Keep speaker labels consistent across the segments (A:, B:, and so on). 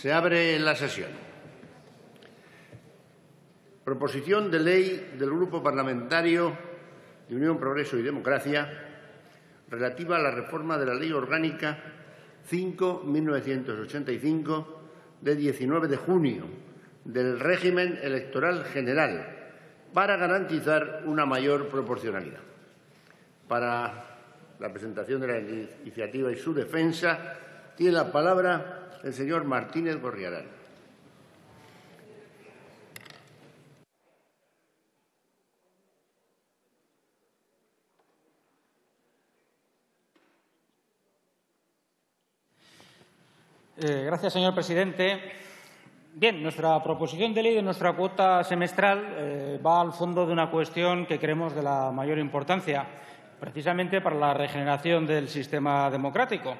A: Se abre la sesión. Proposición de ley del Grupo Parlamentario de Unión, Progreso y Democracia relativa a la reforma de la Ley Orgánica 5-1985 de 19 de junio del régimen electoral general para garantizar una mayor proporcionalidad. Para la presentación de la iniciativa y su defensa tiene la palabra el señor Martínez Gorriarán.
B: Eh, gracias, señor presidente. Bien, nuestra proposición de ley de nuestra cuota semestral eh, va al fondo de una cuestión que creemos de la mayor importancia, precisamente para la regeneración del sistema democrático.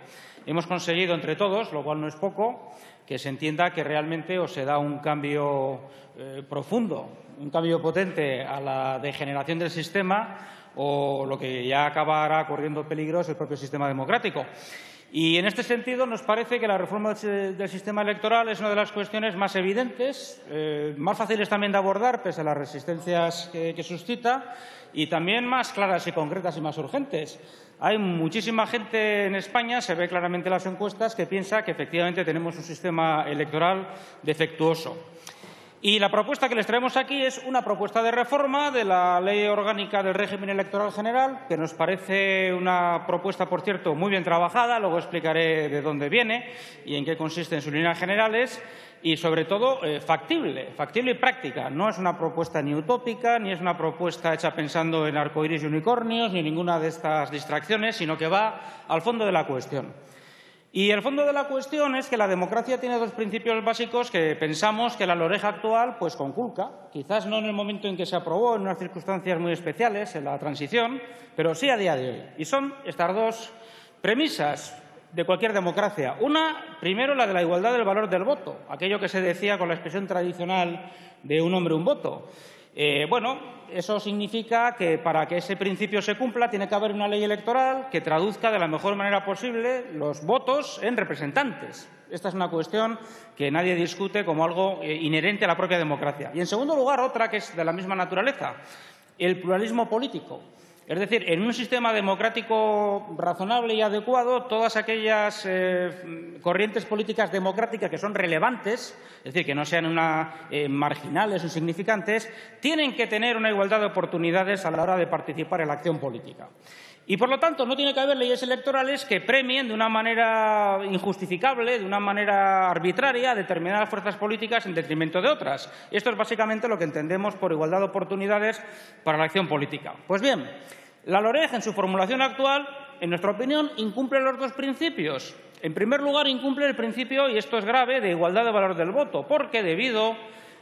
B: Hemos conseguido entre todos, lo cual no es poco, que se entienda que realmente o se da un cambio eh, profundo, un cambio potente a la degeneración del sistema o lo que ya acabará corriendo peligro es el propio sistema democrático. Y en este sentido nos parece que la reforma del sistema electoral es una de las cuestiones más evidentes, eh, más fáciles también de abordar, pese a las resistencias que suscita, y también más claras y concretas y más urgentes. Hay muchísima gente en España, se ve claramente en las encuestas, que piensa que efectivamente tenemos un sistema electoral defectuoso. Y la propuesta que les traemos aquí es una propuesta de reforma de la Ley Orgánica del Régimen Electoral General, que nos parece una propuesta, por cierto, muy bien trabajada. Luego explicaré de dónde viene y en qué consiste en sus líneas generales y, sobre todo, eh, factible, factible y práctica. No es una propuesta ni utópica, ni es una propuesta hecha pensando en arcoíris y unicornios, ni ninguna de estas distracciones, sino que va al fondo de la cuestión. Y el fondo de la cuestión es que la democracia tiene dos principios básicos que pensamos que la Loreja actual pues conculca, quizás no en el momento en que se aprobó, en unas circunstancias muy especiales, en la transición, pero sí a día de hoy. Y son estas dos premisas de cualquier democracia. Una, primero, la de la igualdad del valor del voto, aquello que se decía con la expresión tradicional de un hombre un voto. Eh, bueno, eso significa que para que ese principio se cumpla tiene que haber una ley electoral que traduzca de la mejor manera posible los votos en representantes. Esta es una cuestión que nadie discute como algo eh, inherente a la propia democracia. Y, en segundo lugar, otra que es de la misma naturaleza, el pluralismo político. Es decir, en un sistema democrático razonable y adecuado, todas aquellas eh, corrientes políticas democráticas que son relevantes, es decir, que no sean eh, marginales o insignificantes, tienen que tener una igualdad de oportunidades a la hora de participar en la acción política. Y, por lo tanto, no tiene que haber leyes electorales que premien de una manera injustificable, de una manera arbitraria, determinadas fuerzas políticas en detrimento de otras. Esto es básicamente lo que entendemos por igualdad de oportunidades para la acción política. Pues bien, la LOREG, en su formulación actual, en nuestra opinión, incumple los dos principios. En primer lugar, incumple el principio, y esto es grave, de igualdad de valor del voto, porque debido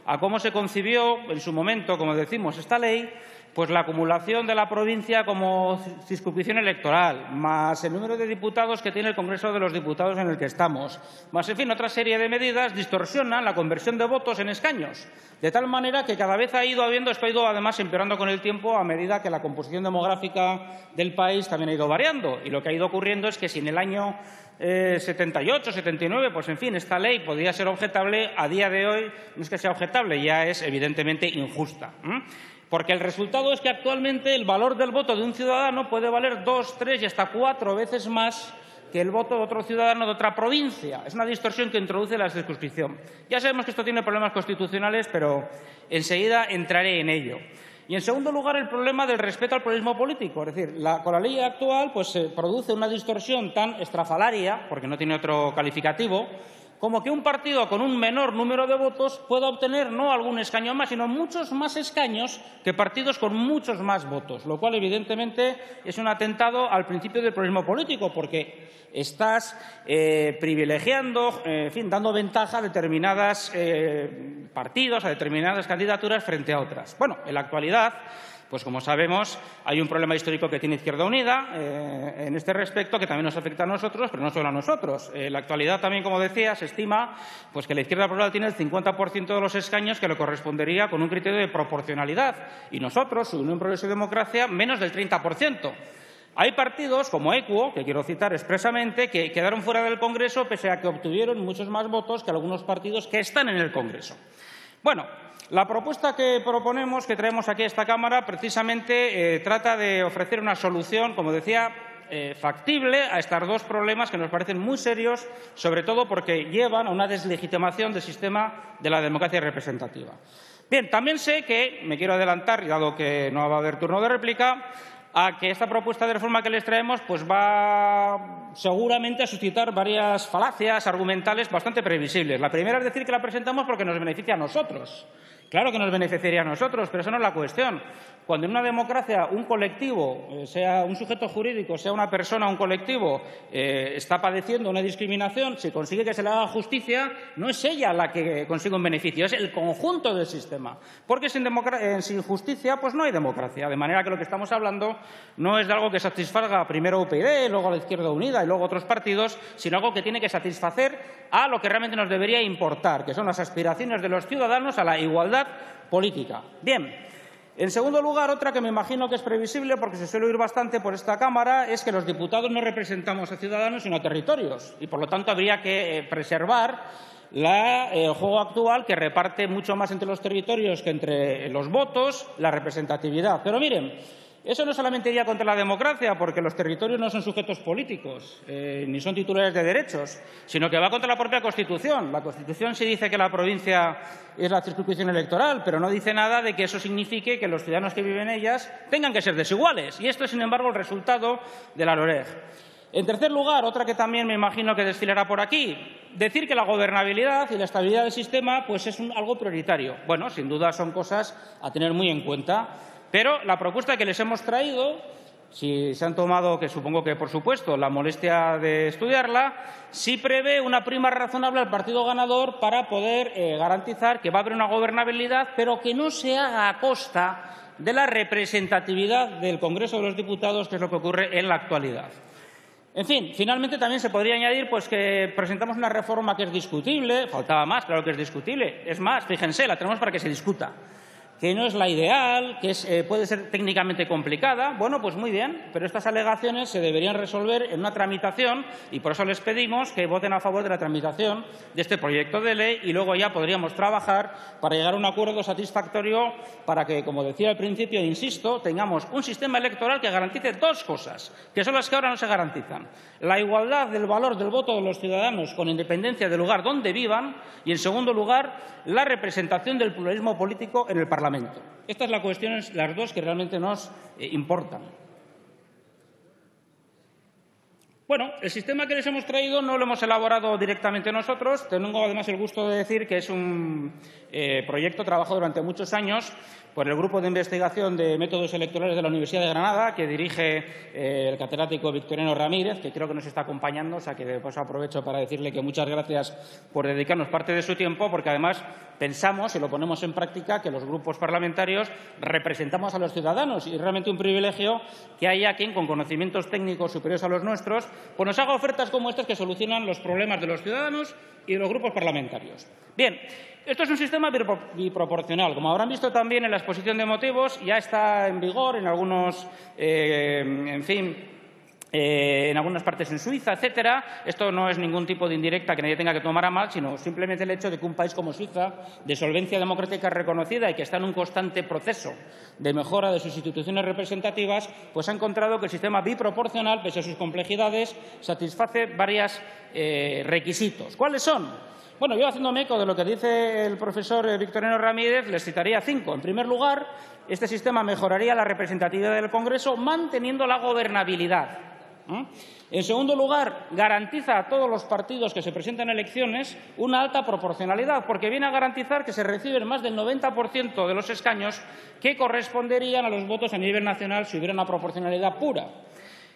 B: a cómo se concibió en su momento, como decimos, esta ley, pues la acumulación de la provincia como circunscripción electoral, más el número de diputados que tiene el Congreso de los Diputados en el que estamos, más, en fin, otra serie de medidas distorsionan la conversión de votos en escaños, de tal manera que cada vez ha ido habiendo, esto ha ido además empeorando con el tiempo a medida que la composición demográfica del país también ha ido variando. Y lo que ha ido ocurriendo es que si en el año eh, 78, 79, pues en fin, esta ley podía ser objetable, a día de hoy no es que sea objetable, ya es evidentemente injusta. Porque el resultado es que actualmente el valor del voto de un ciudadano puede valer dos, tres y hasta cuatro veces más que el voto de otro ciudadano de otra provincia. Es una distorsión que introduce la circunscripción. Ya sabemos que esto tiene problemas constitucionales, pero enseguida entraré en ello. Y, en segundo lugar, el problema del respeto al pluralismo político. Es decir, con la ley actual pues, se produce una distorsión tan estrafalaria, porque no tiene otro calificativo, como que un partido con un menor número de votos pueda obtener no algún escaño más, sino muchos más escaños que partidos con muchos más votos, lo cual evidentemente es un atentado al principio del pluralismo político, porque estás eh, privilegiando, eh, en fin, dando ventaja a determinados eh, partidos, a determinadas candidaturas frente a otras. Bueno, en la actualidad pues como sabemos, hay un problema histórico que tiene Izquierda Unida eh, en este respecto que también nos afecta a nosotros, pero no solo a nosotros. En la actualidad también, como decía, se estima pues, que la izquierda plural tiene el 50% de los escaños que le correspondería con un criterio de proporcionalidad y nosotros, su Unión Progreso y Democracia, menos del 30%. Hay partidos como Equo, que quiero citar expresamente, que quedaron fuera del Congreso pese a que obtuvieron muchos más votos que algunos partidos que están en el Congreso. Bueno, la propuesta que proponemos, que traemos aquí a esta Cámara, precisamente eh, trata de ofrecer una solución, como decía, eh, factible a estos dos problemas que nos parecen muy serios, sobre todo porque llevan a una deslegitimación del sistema de la democracia representativa. Bien, también sé que, me quiero adelantar, dado que no va a haber turno de réplica, a que esta propuesta de reforma que les traemos pues va seguramente a suscitar varias falacias argumentales bastante previsibles. La primera es decir que la presentamos porque nos beneficia a nosotros. Claro que nos beneficiaría a nosotros, pero eso no es la cuestión. Cuando en una democracia un colectivo, eh, sea un sujeto jurídico, sea una persona, un colectivo, eh, está padeciendo una discriminación, si consigue que se le haga justicia, no es ella la que consigue un beneficio, es el conjunto del sistema. Porque sin, eh, sin justicia, pues no hay democracia. De manera que lo que estamos hablando no es de algo que satisfaga primero UPyD, luego a la Izquierda Unida y luego otros partidos, sino algo que tiene que satisfacer a lo que realmente nos debería importar, que son las aspiraciones de los ciudadanos a la igualdad política. Bien. En segundo lugar, otra que me imagino que es previsible, porque se suele oír bastante por esta Cámara, es que los diputados no representamos a ciudadanos, sino a territorios. Y, por lo tanto, habría que eh, preservar eh, el juego actual, que reparte mucho más entre los territorios que entre los votos la representatividad. Pero miren, eso no solamente iría contra la democracia, porque los territorios no son sujetos políticos, eh, ni son titulares de derechos, sino que va contra la propia Constitución. La Constitución sí dice que la provincia es la circunscripción electoral, pero no dice nada de que eso signifique que los ciudadanos que viven en ellas tengan que ser desiguales. Y esto es, sin embargo, el resultado de la LOREG. En tercer lugar, otra que también me imagino que desfilará por aquí, decir que la gobernabilidad y la estabilidad del sistema pues es algo prioritario. Bueno, sin duda son cosas a tener muy en cuenta. Pero la propuesta que les hemos traído, si se han tomado, que supongo que por supuesto, la molestia de estudiarla, sí prevé una prima razonable al partido ganador para poder eh, garantizar que va a haber una gobernabilidad, pero que no se haga a costa de la representatividad del Congreso de los Diputados, que es lo que ocurre en la actualidad. En fin, finalmente también se podría añadir pues, que presentamos una reforma que es discutible, faltaba más, claro que es discutible. Es más, fíjense, la tenemos para que se discuta que no es la ideal, que eh, puede ser técnicamente complicada. Bueno, pues muy bien, pero estas alegaciones se deberían resolver en una tramitación y por eso les pedimos que voten a favor de la tramitación de este proyecto de ley y luego ya podríamos trabajar para llegar a un acuerdo satisfactorio para que, como decía al principio, insisto, tengamos un sistema electoral que garantice dos cosas, que son las que ahora no se garantizan. La igualdad del valor del voto de los ciudadanos con independencia del lugar donde vivan y, en segundo lugar, la representación del pluralismo político en el Parlamento. Estas son las cuestiones, las dos que realmente nos eh, importan. Bueno, el sistema que les hemos traído no lo hemos elaborado directamente nosotros. Tengo además el gusto de decir que es un eh, proyecto trabajado durante muchos años por el Grupo de Investigación de Métodos Electorales de la Universidad de Granada, que dirige eh, el catedrático Victoriano Ramírez, que creo que nos está acompañando, o sea que después aprovecho para decirle que muchas gracias por dedicarnos parte de su tiempo, porque además pensamos y lo ponemos en práctica que los grupos parlamentarios representamos a los ciudadanos y es realmente un privilegio que haya quien con conocimientos técnicos superiores a los nuestros pues nos haga ofertas como estas que solucionan los problemas de los ciudadanos y de los grupos parlamentarios. Bien, esto es un sistema biproporcional. Como habrán visto también en la exposición de motivos, ya está en vigor en algunos, eh, en fin, eh, en algunas partes en Suiza, etcétera. Esto no es ningún tipo de indirecta que nadie tenga que tomar a mal, sino simplemente el hecho de que un país como Suiza, de solvencia democrática reconocida y que está en un constante proceso de mejora de sus instituciones representativas, pues ha encontrado que el sistema biproporcional, pese a sus complejidades, satisface varios eh, requisitos. ¿Cuáles son? Bueno, yo haciéndome eco de lo que dice el profesor eh, Victorino Ramírez, les citaría cinco. En primer lugar, este sistema mejoraría la representatividad del Congreso manteniendo la gobernabilidad. En segundo lugar, garantiza a todos los partidos que se presentan en elecciones una alta proporcionalidad, porque viene a garantizar que se reciben más del 90% de los escaños que corresponderían a los votos a nivel nacional si hubiera una proporcionalidad pura.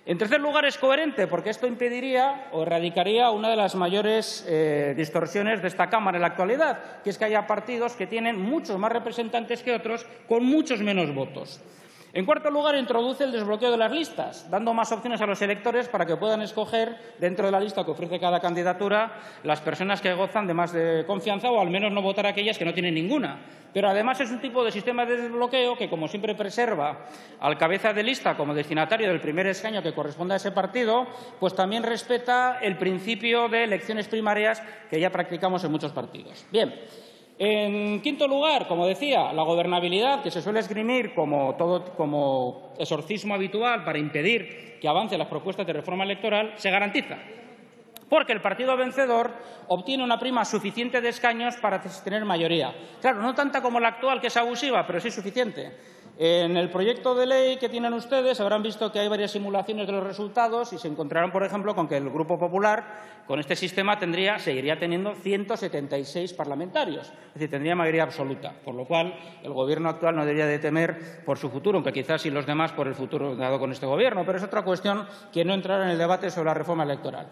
B: En tercer lugar, es coherente porque esto impediría o erradicaría una de las mayores eh, distorsiones de esta Cámara en la actualidad, que es que haya partidos que tienen muchos más representantes que otros con muchos menos votos. En cuarto lugar, introduce el desbloqueo de las listas, dando más opciones a los electores para que puedan escoger dentro de la lista que ofrece cada candidatura las personas que gozan de más de confianza o al menos no votar a aquellas que no tienen ninguna. Pero además es un tipo de sistema de desbloqueo que, como siempre, preserva al cabeza de lista como destinatario del primer escaño que corresponde a ese partido, pues también respeta el principio de elecciones primarias que ya practicamos en muchos partidos. Bien. En quinto lugar, como decía, la gobernabilidad, que se suele esgrimir como, todo, como exorcismo habitual para impedir que avancen las propuestas de reforma electoral, se garantiza porque el partido vencedor obtiene una prima suficiente de escaños para tener mayoría. Claro, no tanta como la actual, que es abusiva, pero sí suficiente. En el proyecto de ley que tienen ustedes habrán visto que hay varias simulaciones de los resultados y se encontrarán, por ejemplo, con que el Grupo Popular, con este sistema, tendría, seguiría teniendo 176 parlamentarios, es decir, tendría mayoría absoluta, por lo cual el Gobierno actual no debería de temer por su futuro, aunque quizás sí los demás por el futuro dado con este Gobierno, pero es otra cuestión que no entrará en el debate sobre la reforma electoral.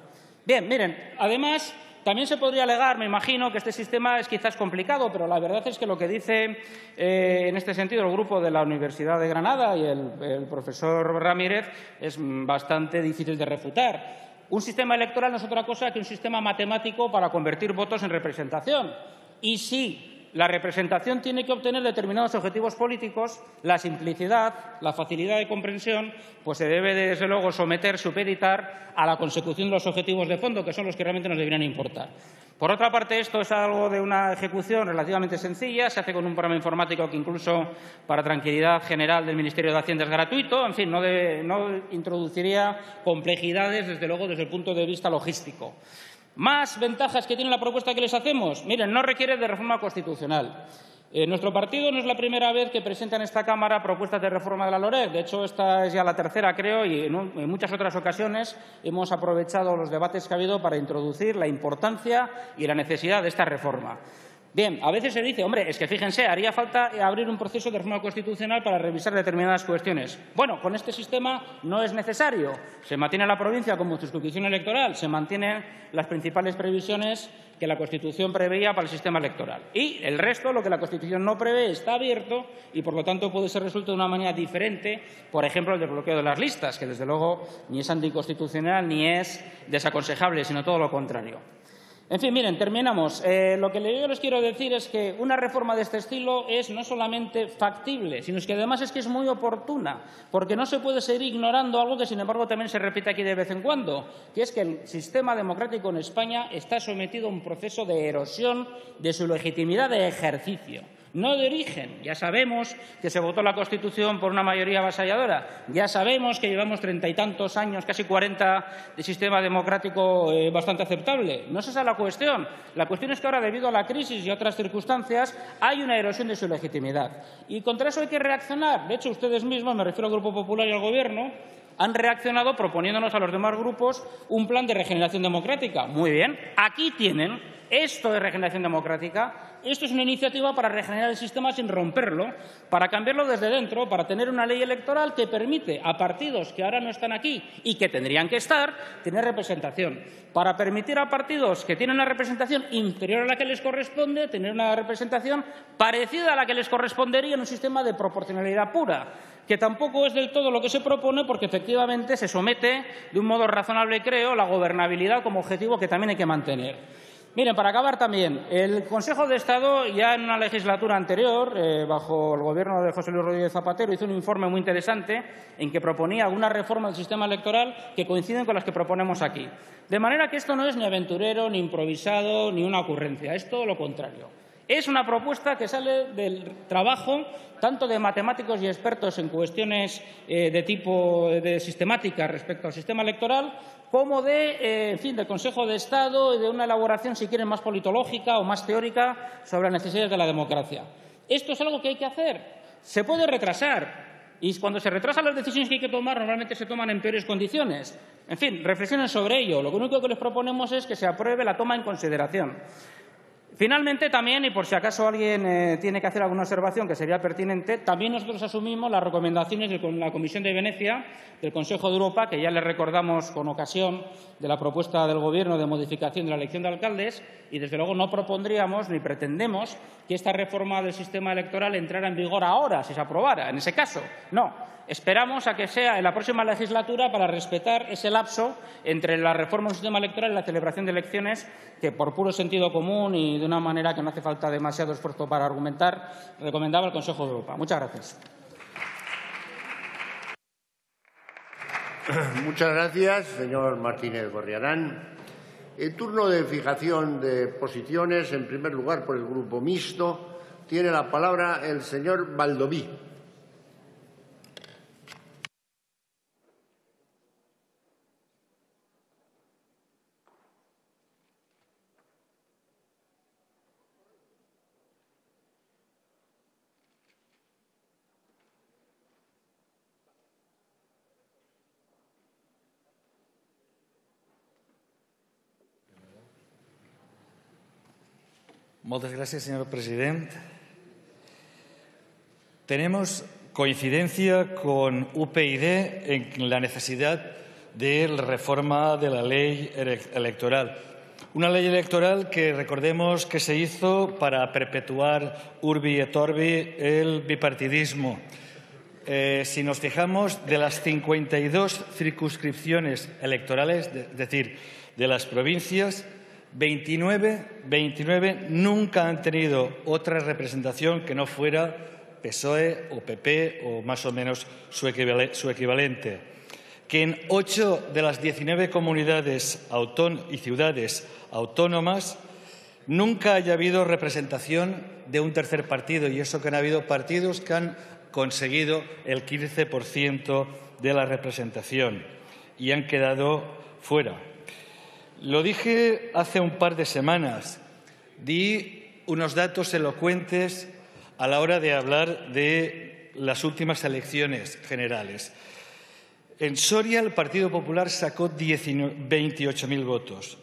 B: Bien, miren, además también se podría alegar, me imagino, que este sistema es quizás complicado, pero la verdad es que lo que dice eh, en este sentido el grupo de la Universidad de Granada y el, profesor Ramírez es bastante difícil de refutar. Un sistema electoral no es otra cosa que un sistema matemático para convertir votos en representación. Y sí la representación tiene que obtener determinados objetivos políticos, la simplicidad, la facilidad de comprensión, pues se debe, desde luego, someter, supeditar a la consecución de los objetivos de fondo, que son los que realmente nos deberían importar. Por otra parte, esto es algo de una ejecución relativamente sencilla, se hace con un programa informático que incluso para tranquilidad general del Ministerio de Hacienda es gratuito, en fin, no, no introduciría complejidades, desde luego, desde el punto de vista logístico. Más ventajas que tiene la propuesta que les hacemos. Miren, no requiere de reforma constitucional. Eh, nuestro partido no es la primera vez que presenta en esta Cámara propuestas de reforma de la LOREG. De hecho, esta es ya la tercera, creo, y en, muchas otras ocasiones hemos aprovechado los debates que ha habido para introducir la importancia y la necesidad de esta reforma. Bien, a veces se dice, hombre, es que fíjense, haría falta abrir un proceso de reforma constitucional para revisar determinadas cuestiones. Bueno, con este sistema no es necesario. Se mantiene la provincia como circunscripción electoral, se mantienen las principales previsiones que la Constitución preveía para el sistema electoral. Y el resto, lo que la Constitución no prevé, está abierto y, por lo tanto, puede ser resuelto de una manera diferente, por ejemplo, el desbloqueo de las listas, que, desde luego, ni es anticonstitucional ni es desaconsejable, sino todo lo contrario. En fin, miren, terminamos. Eh, lo que yo les quiero decir es que una reforma de este estilo es no solamente factible, sino que además es que es muy oportuna, porque no se puede seguir ignorando algo que, sin embargo, también se repite aquí de vez en cuando, que es que el sistema democrático en España está sometido a un proceso de erosión de su legitimidad de ejercicio no de origen. Ya sabemos que se votó la Constitución por una mayoría avasalladora. Ya sabemos que llevamos treinta y tantos años, casi cuarenta, de sistema democrático eh, bastante aceptable. No es esa la cuestión. La cuestión es que ahora, debido a la crisis y otras circunstancias, hay una erosión de su legitimidad. Y contra eso hay que reaccionar. De hecho, ustedes mismos, me refiero al Grupo Popular y al Gobierno, han reaccionado proponiéndonos a los demás grupos un plan de regeneración democrática. Muy bien, aquí tienen. Esto es regeneración democrática esto es una iniciativa para regenerar el sistema sin romperlo, para cambiarlo desde dentro, para tener una ley electoral que permite a partidos que ahora no están aquí y que tendrían que estar, tener representación. Para permitir a partidos que tienen una representación inferior a la que les corresponde, tener una representación parecida a la que les correspondería en un sistema de proporcionalidad pura que tampoco es del todo lo que se propone porque efectivamente se somete de un modo razonable, creo, la gobernabilidad como objetivo que también hay que mantener. Miren, para acabar también, el Consejo de Estado ya en una legislatura anterior, eh, bajo el gobierno de José Luis Rodríguez Zapatero, hizo un informe muy interesante en que proponía algunas reformas del sistema electoral que coinciden con las que proponemos aquí. De manera que esto no es ni aventurero, ni improvisado, ni una ocurrencia, es todo lo contrario. Es una propuesta que sale del trabajo tanto de matemáticos y expertos en cuestiones eh, de tipo de sistemática respecto al sistema electoral, como de, eh, en fin, del Consejo de Estado y de una elaboración, si quieren, más politológica o más teórica sobre las necesidades de la democracia. Esto es algo que hay que hacer. Se puede retrasar. Y cuando se retrasan las decisiones que hay que tomar, normalmente se toman en peores condiciones. En fin, reflexionen sobre ello. Lo único que les proponemos es que se apruebe la toma en consideración. Finalmente, también, y por si acaso alguien eh, tiene que hacer alguna observación que sería pertinente, también nosotros asumimos las recomendaciones de la Comisión de Venecia, del Consejo de Europa, que ya le recordamos con ocasión de la propuesta del Gobierno de modificación de la elección de alcaldes, y desde luego no propondríamos ni pretendemos que esta reforma del sistema electoral entrara en vigor ahora, si se aprobara, en ese caso. No, Esperamos a que sea en la próxima legislatura para respetar ese lapso entre la reforma del sistema electoral y la celebración de elecciones que, por puro sentido común y de una manera que no hace falta demasiado esfuerzo para argumentar, recomendaba el Consejo de Europa. Muchas gracias.
A: Muchas gracias, señor Martínez Gorriarán. El turno de fijación de posiciones, en primer lugar por el Grupo Mixto, tiene la palabra el señor Valdoví.
C: Muchas gracias, señor presidente. Tenemos coincidencia con UPyD en la necesidad de la reforma de la ley electoral. Una ley electoral que recordemos que se hizo para perpetuar urbi et orbi el bipartidismo. Eh, si nos fijamos, de las 52 circunscripciones electorales, es decir, de las provincias, 29, 29 nunca han tenido otra representación que no fuera PSOE o PP o más o menos su equivalente. Que en ocho de las 19 comunidades y ciudades autónomas nunca haya habido representación de un tercer partido y eso que han habido partidos que han conseguido el 15% de la representación y han quedado fuera. Lo dije hace un par de semanas. Di unos datos elocuentes a la hora de hablar de las últimas elecciones generales. En Soria el Partido Popular sacó 28.000 votos.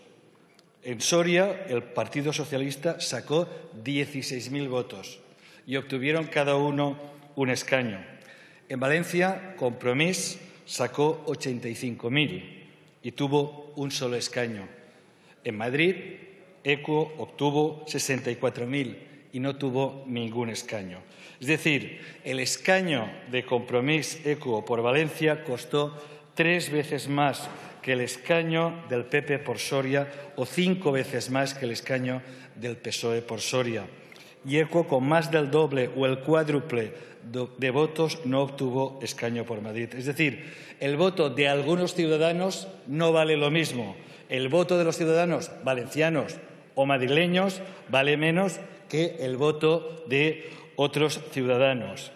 C: En Soria el Partido Socialista sacó 16.000 votos y obtuvieron cada uno un escaño. En Valencia, Compromís sacó 85.000 y tuvo un solo escaño. En Madrid, ECO obtuvo 64.000 y no tuvo ningún escaño. Es decir, el escaño de Compromís ECO por Valencia costó tres veces más que el escaño del PP por Soria o cinco veces más que el escaño del PSOE por Soria. Y ECO, con más del doble o el cuádruple de votos, no obtuvo escaño por Madrid. Es decir, el voto de algunos ciudadanos no vale lo mismo. El voto de los ciudadanos valencianos o madrileños vale menos que el voto de otros ciudadanos.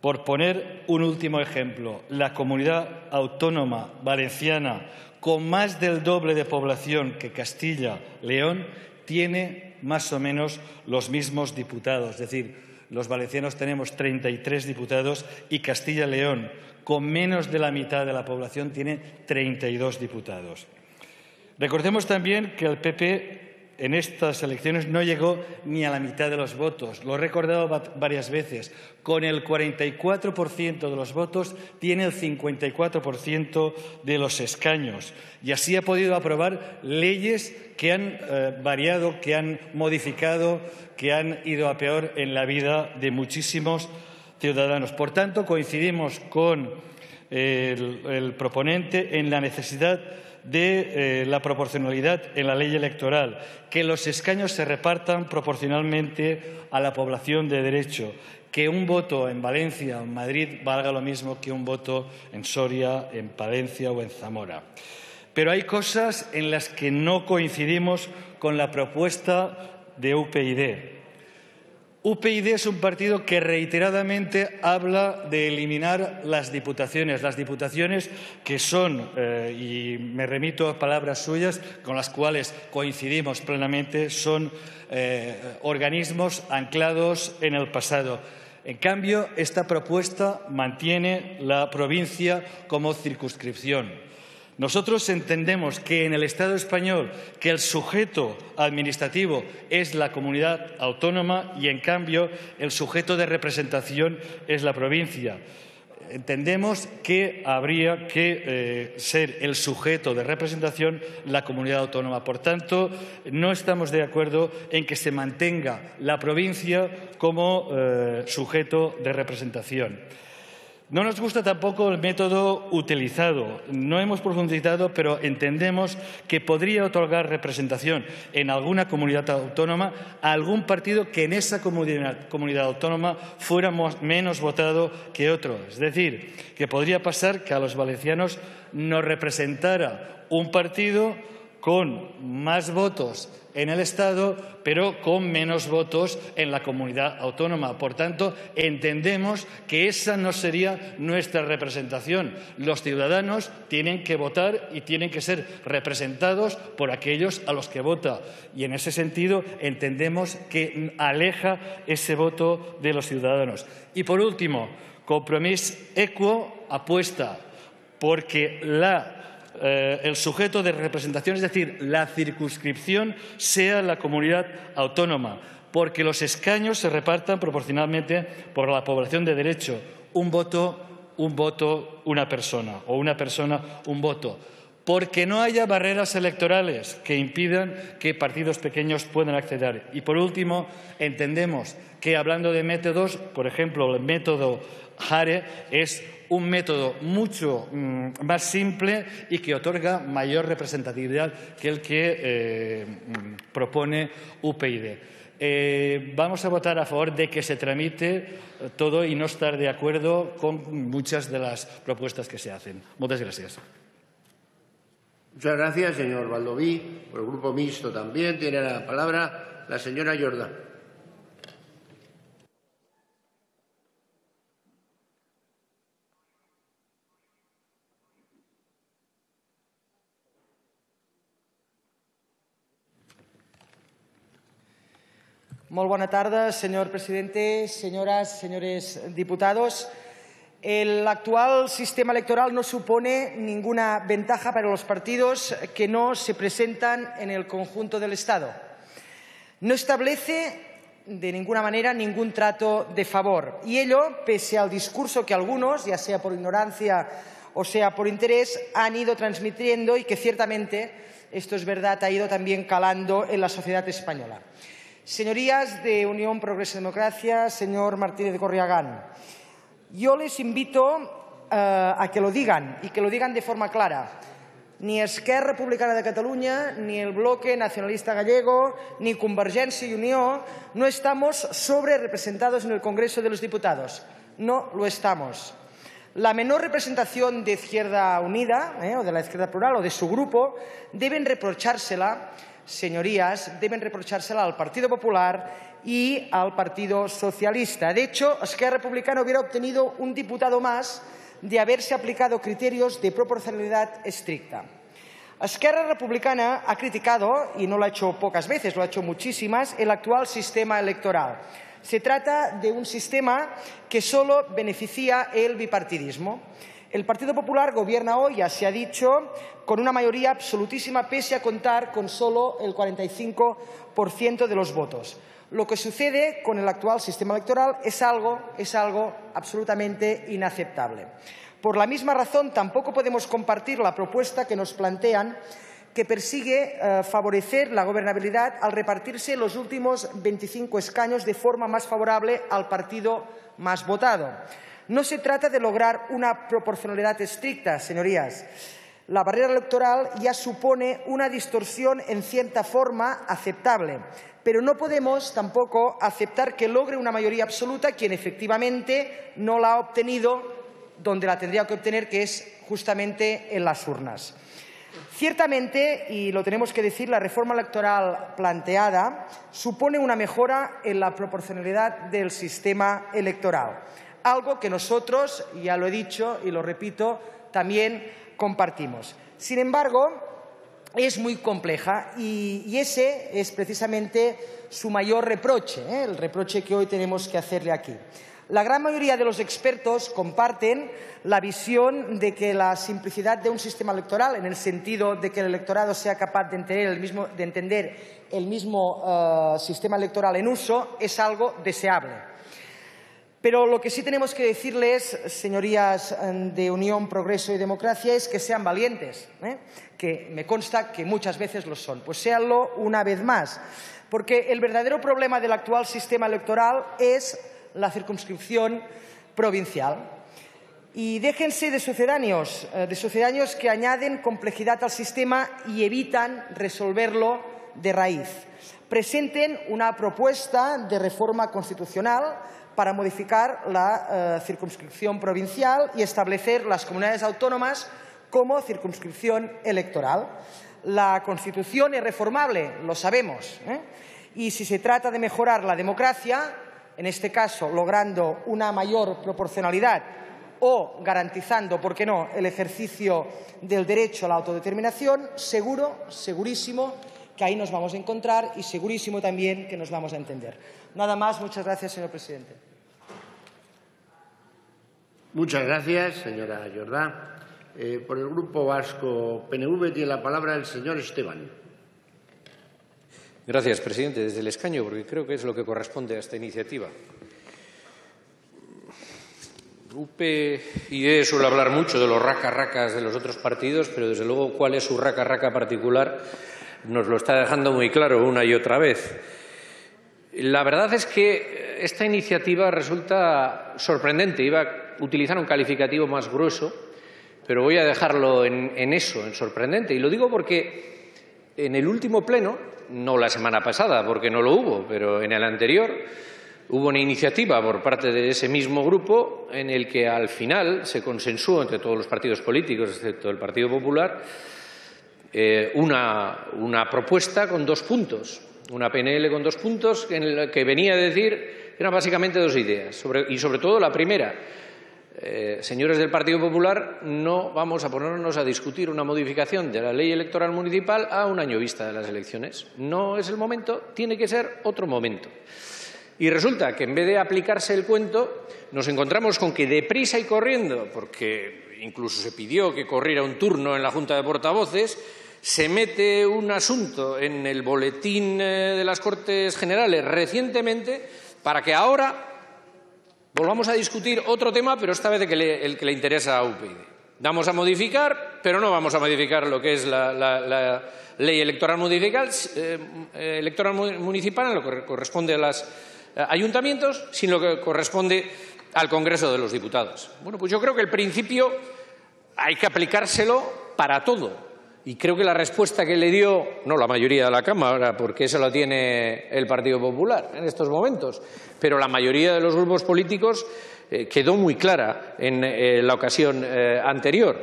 C: Por poner un último ejemplo, la comunidad autónoma valenciana, con más del doble de población que Castilla-León, tiene más o menos los mismos diputados. Es decir, los valencianos tenemos 33 diputados y Castilla-León, con menos de la mitad de la población, tiene 32 diputados. Recordemos también que el PP en estas elecciones no llegó ni a la mitad de los votos. Lo he recordado varias veces. Con el 44% de los votos tiene el 54% de los escaños. Y así ha podido aprobar leyes que han eh, variado, que han modificado, que han ido a peor en la vida de muchísimos ciudadanos. Por tanto, coincidimos con el, proponente en la necesidad de eh, la proporcionalidad en la ley electoral, que los escaños se repartan proporcionalmente a la población de derecho, que un voto en Valencia o en Madrid valga lo mismo que un voto en Soria, en Palencia o en Zamora. Pero hay cosas en las que no coincidimos con la propuesta de UPyD. UPyD es un partido que reiteradamente habla de eliminar las diputaciones, las diputaciones que son, eh, y me remito a palabras suyas con las cuales coincidimos plenamente, son eh, organismos anclados en el pasado. En cambio, esta propuesta mantiene la provincia como circunscripción. Nosotros entendemos que en el Estado español que el sujeto administrativo es la comunidad autónoma y, en cambio, el sujeto de representación es la provincia entendemos que habría que eh, ser el sujeto de representación la comunidad autónoma. Por tanto, no estamos de acuerdo en que se mantenga la provincia como eh, sujeto de representación. No nos gusta tampoco el método utilizado. No hemos profundizado, pero entendemos que podría otorgar representación en alguna comunidad autónoma a algún partido que en esa comunidad, autónoma fuera menos votado que otro. Es decir, que podría pasar que a los valencianos nos representara un partido con más votos en el Estado, pero con menos votos en la comunidad autónoma. Por tanto, entendemos que esa no sería nuestra representación. Los ciudadanos tienen que votar y tienen que ser representados por aquellos a los que vota. Y en ese sentido entendemos que aleja ese voto de los ciudadanos. Y por último, Compromís Equo apuesta porque la eh, el sujeto de representación, es decir, la circunscripción, sea la comunidad autónoma, porque los escaños se repartan proporcionalmente por la población de derecho. Un voto, un voto, una persona, o una persona, un voto. Porque no haya barreras electorales que impidan que partidos pequeños puedan acceder. Y por último, entendemos que hablando de métodos, por ejemplo, el método Hare es un método mucho mm, más simple y que otorga mayor representatividad que el que eh, mm, propone UPyD. Eh, vamos a votar a favor de que se tramite todo y no estar de acuerdo con muchas de las propuestas que se hacen. Muchas gracias.
A: Muchas gracias, señor Valdoví. Por el Grupo Mixto también tiene la palabra la señora Jordán.
D: Muy buena tarde, señor presidente, señoras, señores diputados. El actual sistema electoral no supone ninguna ventaja para los partidos que no se presentan en el conjunto del Estado. No establece de ninguna manera ningún trato de favor. Y ello, pese al discurso que algunos, ya sea por ignorancia o sea por interés, han ido transmitiendo y que ciertamente, esto es verdad, ha ido también calando en la sociedad española. Señorías de Unión Progreso y Democracia, señor Martínez de Corriagán, yo les invito eh, a que lo digan y que lo digan de forma clara. Ni Esquerra Republicana de Cataluña, ni el Bloque Nacionalista Gallego, ni Convergencia y Unión no estamos sobre representados en el Congreso de los Diputados. No lo estamos. La menor representación de Izquierda Unida, eh, o de la Izquierda Plural, o de su grupo, deben reprochársela señorías, deben reprochársela al Partido Popular y al Partido Socialista. De hecho, Esquerra Republicana hubiera obtenido un diputado más de haberse aplicado criterios de proporcionalidad estricta. Esquerra Republicana ha criticado, y no lo ha hecho pocas veces, lo ha hecho muchísimas, el actual sistema electoral. Se trata de un sistema que solo beneficia el bipartidismo. El Partido Popular gobierna hoy, ya se ha dicho, con una mayoría absolutísima pese a contar con solo el 45% de los votos. Lo que sucede con el actual sistema electoral es algo, es algo absolutamente inaceptable. Por la misma razón, tampoco podemos compartir la propuesta que nos plantean que persigue eh, favorecer la gobernabilidad al repartirse los últimos 25 escaños de forma más favorable al partido más votado. No se trata de lograr una proporcionalidad estricta, señorías. La barrera electoral ya supone una distorsión en cierta forma aceptable, pero no podemos tampoco aceptar que logre una mayoría absoluta quien efectivamente no la ha obtenido donde la tendría que obtener, que es justamente en las urnas. Ciertamente, y lo tenemos que decir, la reforma electoral planteada supone una mejora en la proporcionalidad del sistema electoral algo que nosotros, ya lo he dicho y lo repito, también compartimos. Sin embargo, es muy compleja y, ese es precisamente su mayor reproche, ¿eh? el reproche que hoy tenemos que hacerle aquí. La gran mayoría de los expertos comparten la visión de que la simplicidad de un sistema electoral, en el sentido de que el electorado sea capaz de entender el mismo, de entender el mismo uh, sistema electoral en uso, es algo deseable. Pero lo que sí tenemos que decirles, señorías de Unión, Progreso y Democracia, es que sean valientes, ¿eh? que me consta que muchas veces lo son. Pues séanlo una vez más, porque el verdadero problema del actual sistema electoral es la circunscripción provincial. Y déjense de sucedáneos, eh, de sucedáneos que añaden complejidad al sistema y evitan resolverlo de raíz. Presenten una propuesta de reforma constitucional para modificar la eh, circunscripción provincial y establecer las comunidades autónomas como circunscripción electoral. La Constitución es reformable, lo sabemos, ¿eh? y si se trata de mejorar la democracia, en este caso logrando una mayor proporcionalidad o garantizando, por qué no, el ejercicio del derecho a la autodeterminación, seguro, segurísimo que ahí nos vamos a encontrar y segurísimo también que nos vamos a entender. Nada más, muchas gracias, señor presidente.
A: Muchas gracias, señora Jordá. Eh, por el Grupo Vasco PNV tiene la palabra el señor Esteban.
E: Gracias, presidente. Desde el escaño, porque creo que es lo que corresponde a esta iniciativa. UPyD suele hablar mucho de los raca-racas de los otros partidos, pero desde luego cuál es su raca-raca particular nos lo está dejando muy claro una y otra vez. La verdad es que esta iniciativa resulta sorprendente. Iba a utilizar un calificativo más grueso, pero voy a dejarlo en, eso, en sorprendente. Y lo digo porque en el último pleno no la semana pasada, porque no lo hubo, pero en el anterior hubo una iniciativa por parte de ese mismo grupo en el que al final se consensuó entre todos los partidos políticos, excepto el Partido Popular, eh, una, propuesta con dos puntos, una PNL con dos puntos que venía a decir eran básicamente dos ideas, y sobre todo la primera, eh, señores del Partido Popular, no vamos a ponernos a discutir una modificación de la ley electoral municipal a un año vista de las elecciones. No es el momento, tiene que ser otro momento. Y resulta que en vez de aplicarse el cuento, nos encontramos con que deprisa y corriendo, porque incluso se pidió que corriera un turno en la Junta de Portavoces, se mete un asunto en el boletín eh, de las Cortes Generales recientemente para que ahora volvamos a discutir otro tema, pero esta vez el que le interesa a UPyD. Vamos a modificar, pero no vamos a modificar lo que es la, ley electoral municipal, eh, electoral municipal, en lo que corresponde a los eh, ayuntamientos, sino lo que corresponde al Congreso de los Diputados. Bueno, pues yo creo que el principio hay que aplicárselo para todo. Y creo que la respuesta que le dio, no la mayoría de la Cámara, porque eso lo tiene el Partido Popular en estos momentos, pero la mayoría de los grupos políticos eh, quedó muy clara en eh, la ocasión eh, anterior.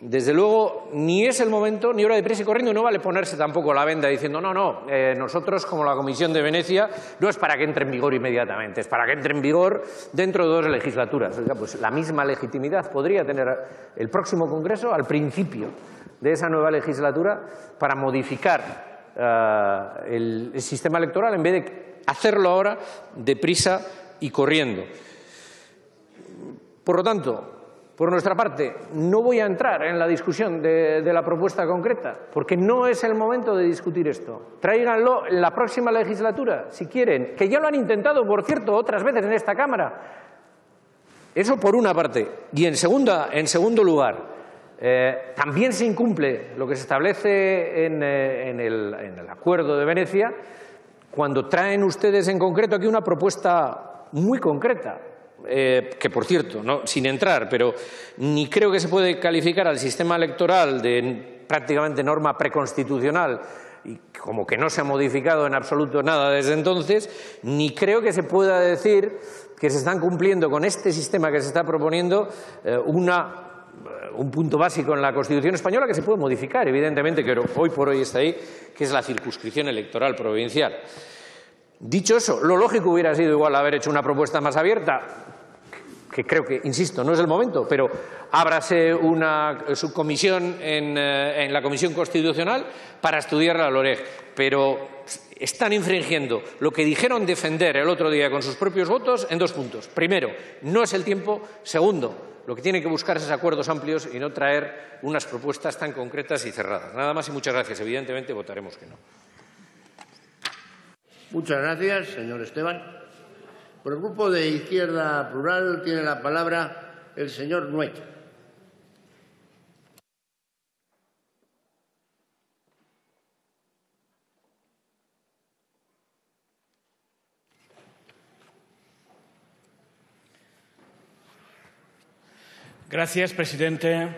E: Desde luego, ni es el momento, ni hora de prisa y corriendo, no vale ponerse tampoco la venda diciendo, no, no, nosotros, como la Comisión de Venecia, no es para que entre en vigor inmediatamente, es para que entre en vigor dentro de dos legislaturas. O sea, pues la misma legitimidad podría tener el próximo Congreso al principio de esa nueva legislatura para modificar el, el sistema electoral en vez de hacerlo ahora deprisa y corriendo. Por lo tanto, por nuestra parte, no voy a entrar en la discusión de, la propuesta concreta, porque no es el momento de discutir esto. Tráiganlo en la próxima legislatura, si quieren, que ya lo han intentado, por cierto, otras veces en esta Cámara. Eso por una parte. Y en, segunda, en segundo lugar, eh, también se incumple lo que se establece en, eh, en, el, Acuerdo de Venecia, cuando traen ustedes en concreto aquí una propuesta muy concreta, eh, que por cierto, no, sin entrar, pero ni creo que se puede calificar al sistema electoral de prácticamente norma preconstitucional y como que no se ha modificado en absoluto nada desde entonces, ni creo que se pueda decir que se están cumpliendo con este sistema que se está proponiendo una un punto básico en la Constitución española que se puede modificar, evidentemente, que hoy por hoy está ahí, que es la circunscripción electoral provincial. Dicho eso, lo lógico hubiera sido igual haber hecho una propuesta más abierta, que creo que, insisto, no es el momento, pero ábrase una subcomisión en, eh, la Comisión Constitucional para estudiar la LOREG. Pero están infringiendo lo que dijeron defender el otro día con sus propios votos en dos puntos. Primero, no es el tiempo. Segundo, lo que tienen que buscar es acuerdos amplios y no traer unas propuestas tan concretas y cerradas. Nada más y muchas gracias. Evidentemente votaremos que no.
A: Muchas gracias, señor Esteban. Por el Grupo de Izquierda Plural tiene la palabra el señor Nuet.
F: Gracias, presidente.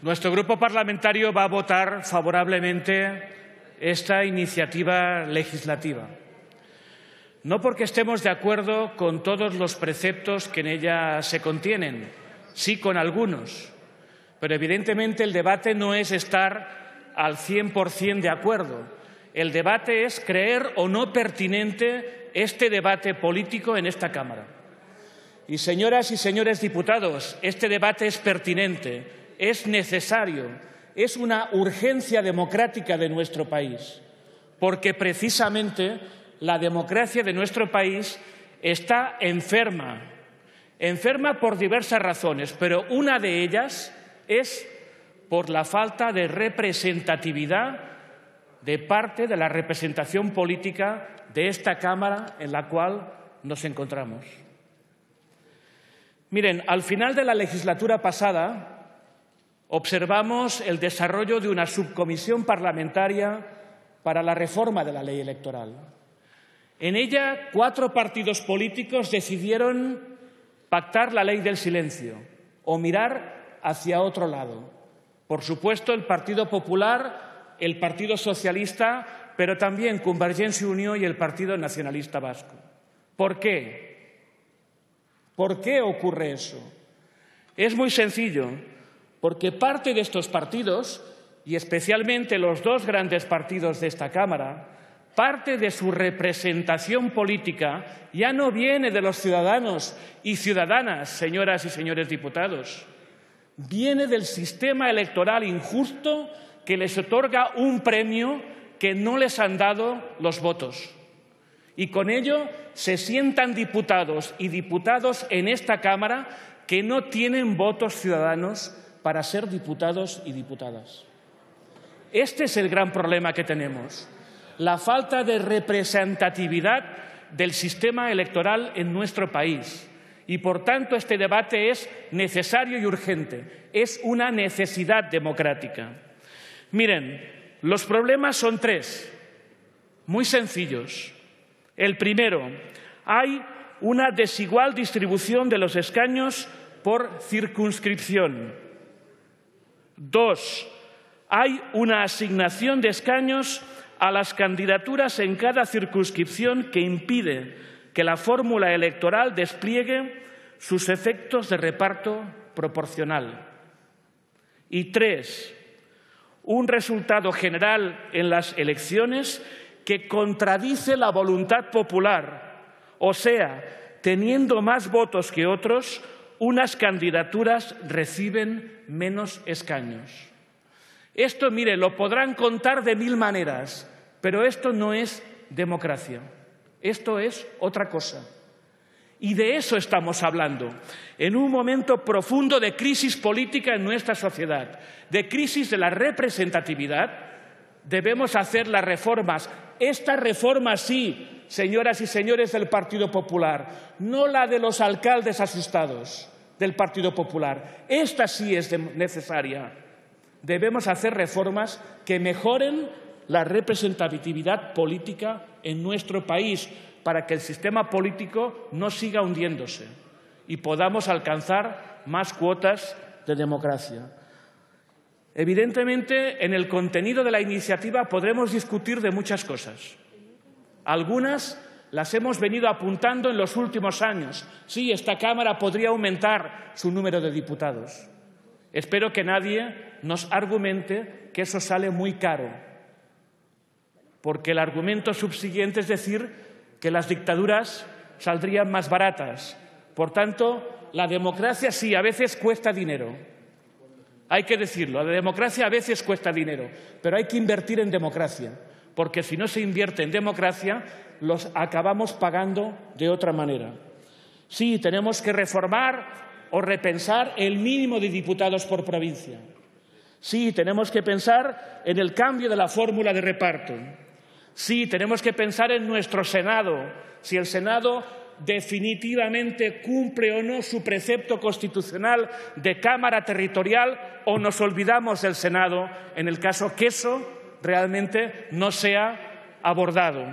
F: Nuestro grupo parlamentario va a votar favorablemente esta iniciativa legislativa. No porque estemos de acuerdo con todos los preceptos que en ella se contienen, sí con algunos, pero evidentemente el debate no es estar al 100% de acuerdo. El debate es creer o no pertinente este debate político en esta Cámara. Y señoras y señores diputados, este debate es pertinente, es necesario, es una urgencia democrática de nuestro país, porque precisamente la democracia de nuestro país está enferma, enferma por diversas razones, pero una de ellas es por la falta de representatividad de parte de la representación política de esta Cámara en la cual nos encontramos. Miren, al final de la legislatura pasada observamos el desarrollo de una subcomisión parlamentaria para la reforma de la ley electoral. En ella, cuatro partidos políticos decidieron pactar la ley del silencio o mirar hacia otro lado. Por supuesto, el Partido Popular, el Partido Socialista, pero también Convergencia Unión y el Partido Nacionalista Vasco. ¿Por qué? ¿Por qué ocurre eso? Es muy sencillo, porque parte de estos partidos, y especialmente los dos grandes partidos de esta Cámara, parte de su representación política ya no viene de los ciudadanos y ciudadanas, señoras y señores diputados, viene del sistema electoral injusto que les otorga un premio que no les han dado los votos. Y con ello se sientan diputados y diputados en esta Cámara que no tienen votos ciudadanos para ser diputados y diputadas. Este es el gran problema que tenemos, la falta de representatividad del sistema electoral en nuestro país. Y, por tanto, este debate es necesario y urgente, es una necesidad democrática. Miren, los problemas son tres, muy sencillos. El primero, hay una desigual distribución de los escaños por circunscripción. Dos, hay una asignación de escaños a las candidaturas en cada circunscripción que impide que la fórmula electoral despliegue sus efectos de reparto proporcional. Y tres, un resultado general en las elecciones que contradice la voluntad popular, o sea, teniendo más votos que otros, unas candidaturas reciben menos escaños. Esto, mire, lo podrán contar de mil maneras, pero esto no es democracia, esto es otra cosa. Y de eso estamos hablando, en un momento profundo de crisis política en nuestra sociedad, de crisis de la representatividad, debemos hacer las reformas. Esta reforma sí, señoras y señores del Partido Popular, no la de los alcaldes asustados del Partido Popular. Esta sí es necesaria. Debemos hacer reformas que mejoren la representatividad política en nuestro país para que el sistema político no siga hundiéndose y podamos alcanzar más cuotas de democracia. Evidentemente, en el contenido de la iniciativa podremos discutir de muchas cosas. Algunas las hemos venido apuntando en los últimos años. Sí, esta Cámara podría aumentar su número de diputados. Espero que nadie nos argumente que eso sale muy caro, porque el argumento subsiguiente es decir que las dictaduras saldrían más baratas. Por tanto, la democracia sí, a veces cuesta dinero. Hay que decirlo, la democracia a veces cuesta dinero, pero hay que invertir en democracia, porque si no se invierte en democracia, los acabamos pagando de otra manera. Sí, tenemos que reformar o repensar el mínimo de diputados por provincia. Sí, tenemos que pensar en el cambio de la fórmula de reparto. Sí, tenemos que pensar en nuestro Senado, si el Senado definitivamente cumple o no su precepto constitucional de Cámara Territorial o nos olvidamos del Senado en el caso que eso realmente no sea abordado.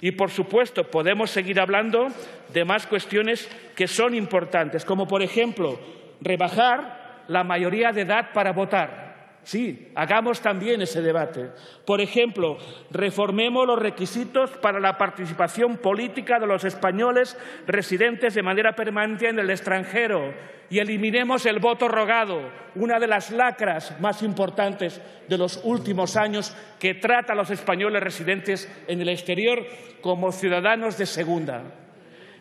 F: Y, por supuesto, podemos seguir hablando de más cuestiones que son importantes, como, por ejemplo, rebajar la mayoría de edad para votar. Sí, hagamos también ese debate. Por ejemplo, reformemos los requisitos para la participación política de los españoles residentes de manera permanente en el extranjero y eliminemos el voto rogado, una de las lacras más importantes de los últimos años que trata a los españoles residentes en el exterior como ciudadanos de segunda.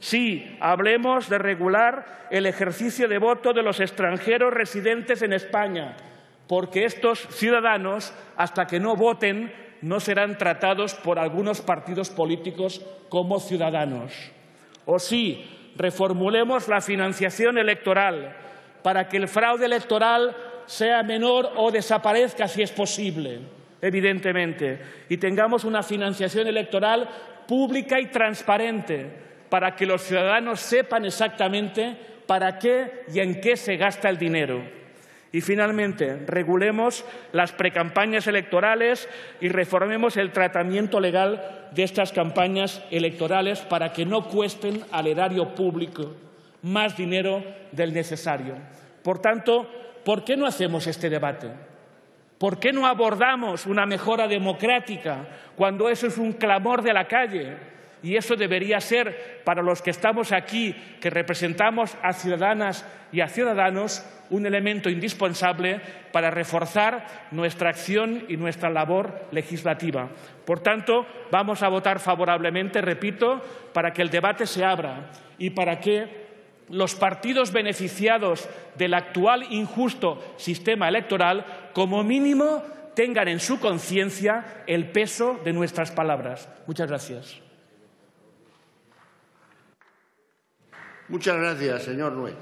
F: Sí, hablemos de regular el ejercicio de voto de los extranjeros residentes en España porque estos ciudadanos, hasta que no voten, no serán tratados por algunos partidos políticos como ciudadanos. O sí, reformulemos la financiación electoral para que el fraude electoral sea menor o desaparezca si es posible, evidentemente, y tengamos una financiación electoral pública y transparente para que los ciudadanos sepan exactamente para qué y en qué se gasta el dinero. Y finalmente, regulemos las precampañas electorales y reformemos el tratamiento legal de estas campañas electorales para que no cuesten al erario público más dinero del necesario. Por tanto, ¿por qué no hacemos este debate? ¿Por qué no abordamos una mejora democrática cuando eso es un clamor de la calle? Y eso debería ser, para los que estamos aquí, que representamos a ciudadanas y a ciudadanos, un elemento indispensable para reforzar nuestra acción y nuestra labor legislativa. Por tanto, vamos a votar favorablemente, repito, para que el debate se abra y para que los partidos beneficiados del actual injusto sistema electoral, como mínimo, tengan en su conciencia el peso de nuestras palabras. Muchas gracias.
A: Muchas gracias, señor Nuet.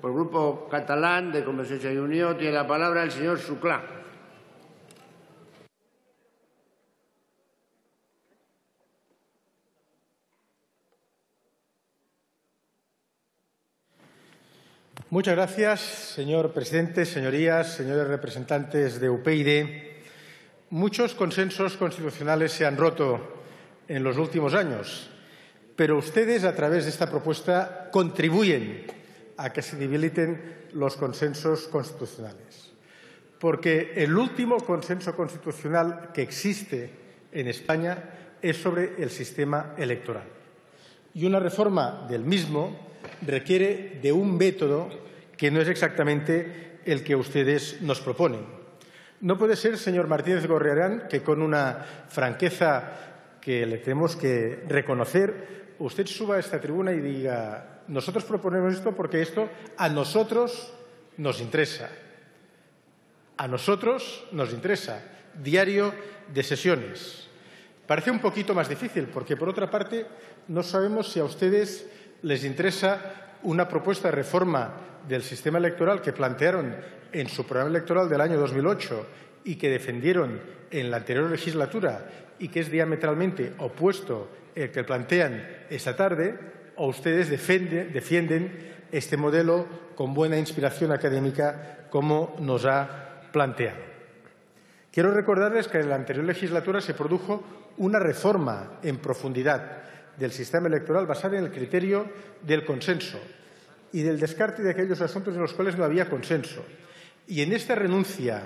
A: Por el Grupo Catalán de Convergencia y Unión tiene la palabra el señor Suclá.
G: Muchas gracias, señor presidente, señorías, señores representantes de UPyD. Muchos consensos constitucionales se han roto en los últimos años pero ustedes, a través de esta propuesta, contribuyen a que se debiliten los consensos constitucionales. Porque el último consenso constitucional que existe en España es sobre el sistema electoral. Y una reforma del mismo requiere de un método que no es exactamente el que ustedes nos proponen. No puede ser, señor Martínez Gorriarán, que con una franqueza que le tenemos que reconocer, usted suba a esta tribuna y diga, nosotros proponemos esto porque esto a nosotros nos interesa. A nosotros nos interesa. Diario de sesiones. Parece un poquito más difícil porque, por otra parte, no sabemos si a ustedes les interesa una propuesta de reforma del sistema electoral que plantearon en su programa electoral del año 2008 y que defendieron en la anterior legislatura y que es diametralmente opuesto el que plantean esta tarde, o ustedes defienden este modelo con buena inspiración académica como nos ha planteado. Quiero recordarles que en la anterior legislatura se produjo una reforma en profundidad del sistema electoral basada en el criterio del consenso y del descarte de aquellos asuntos en los cuales no había consenso. Y en esta renuncia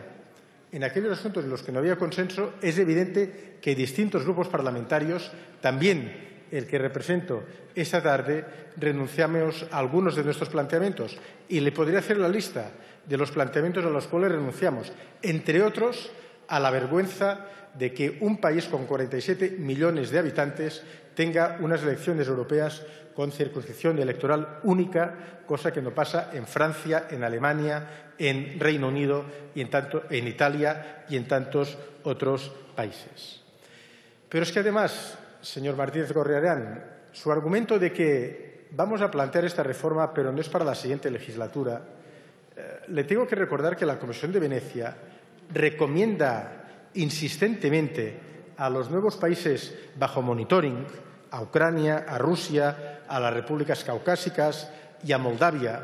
G: en aquellos asuntos en los que no había consenso, es evidente que distintos grupos parlamentarios, también el que represento esta tarde, renunciamos a algunos de nuestros planteamientos. Y le podría hacer la lista de los planteamientos a los cuales renunciamos, entre otros a la vergüenza de que un país con 47 millones de habitantes tenga unas elecciones europeas con circunscripción electoral única, cosa que no pasa en Francia, en Alemania, en Reino Unido y en, Italia y en tantos otros países. Pero es que además, señor Martínez Gorriarán, su argumento de que vamos a plantear esta reforma pero no es para la siguiente legislatura, eh, le tengo que recordar que la Comisión de Venecia recomienda insistentemente a los nuevos países bajo monitoring, a Ucrania, a Rusia, a las repúblicas caucásicas y a Moldavia,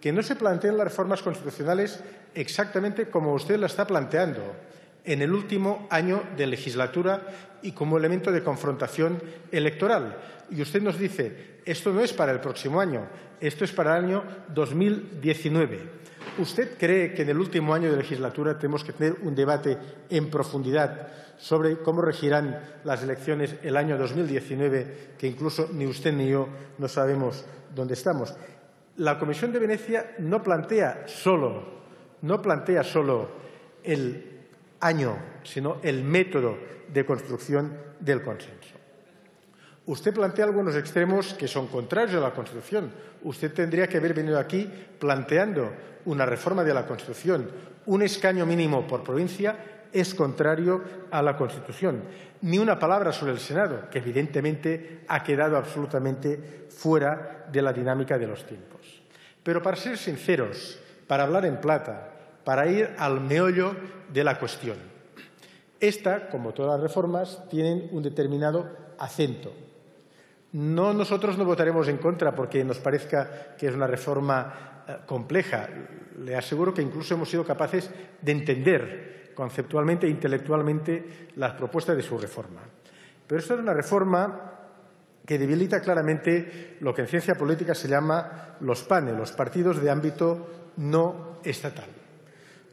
G: que no se planteen las reformas constitucionales exactamente como usted la está planteando en el último año de legislatura y como elemento de confrontación electoral. Y usted nos dice, esto no es para el próximo año, esto es para el año 2019. ¿Usted cree que en el último año de legislatura tenemos que tener un debate en profundidad sobre cómo regirán las elecciones el año 2019, que incluso ni usted ni yo no sabemos dónde estamos? La Comisión de Venecia no plantea solo, no plantea solo el año, sino el método de construcción del consenso. Usted plantea algunos extremos que son contrarios a la Constitución. Usted tendría que haber venido aquí planteando una reforma de la Constitución. Un escaño mínimo por provincia es contrario a la Constitución. Ni una palabra sobre el Senado, que evidentemente ha quedado absolutamente fuera de la dinámica de los tiempos. Pero para ser sinceros, para hablar en plata, para ir al meollo de la cuestión, esta, como todas las reformas, tienen un determinado acento no, nosotros no votaremos en contra porque nos parezca que es una reforma eh, compleja. Le aseguro que incluso hemos sido capaces de entender conceptualmente e intelectualmente las propuestas de su reforma. Pero esta es una reforma que debilita claramente lo que en ciencia política se llama los PANE, los partidos de ámbito no estatal.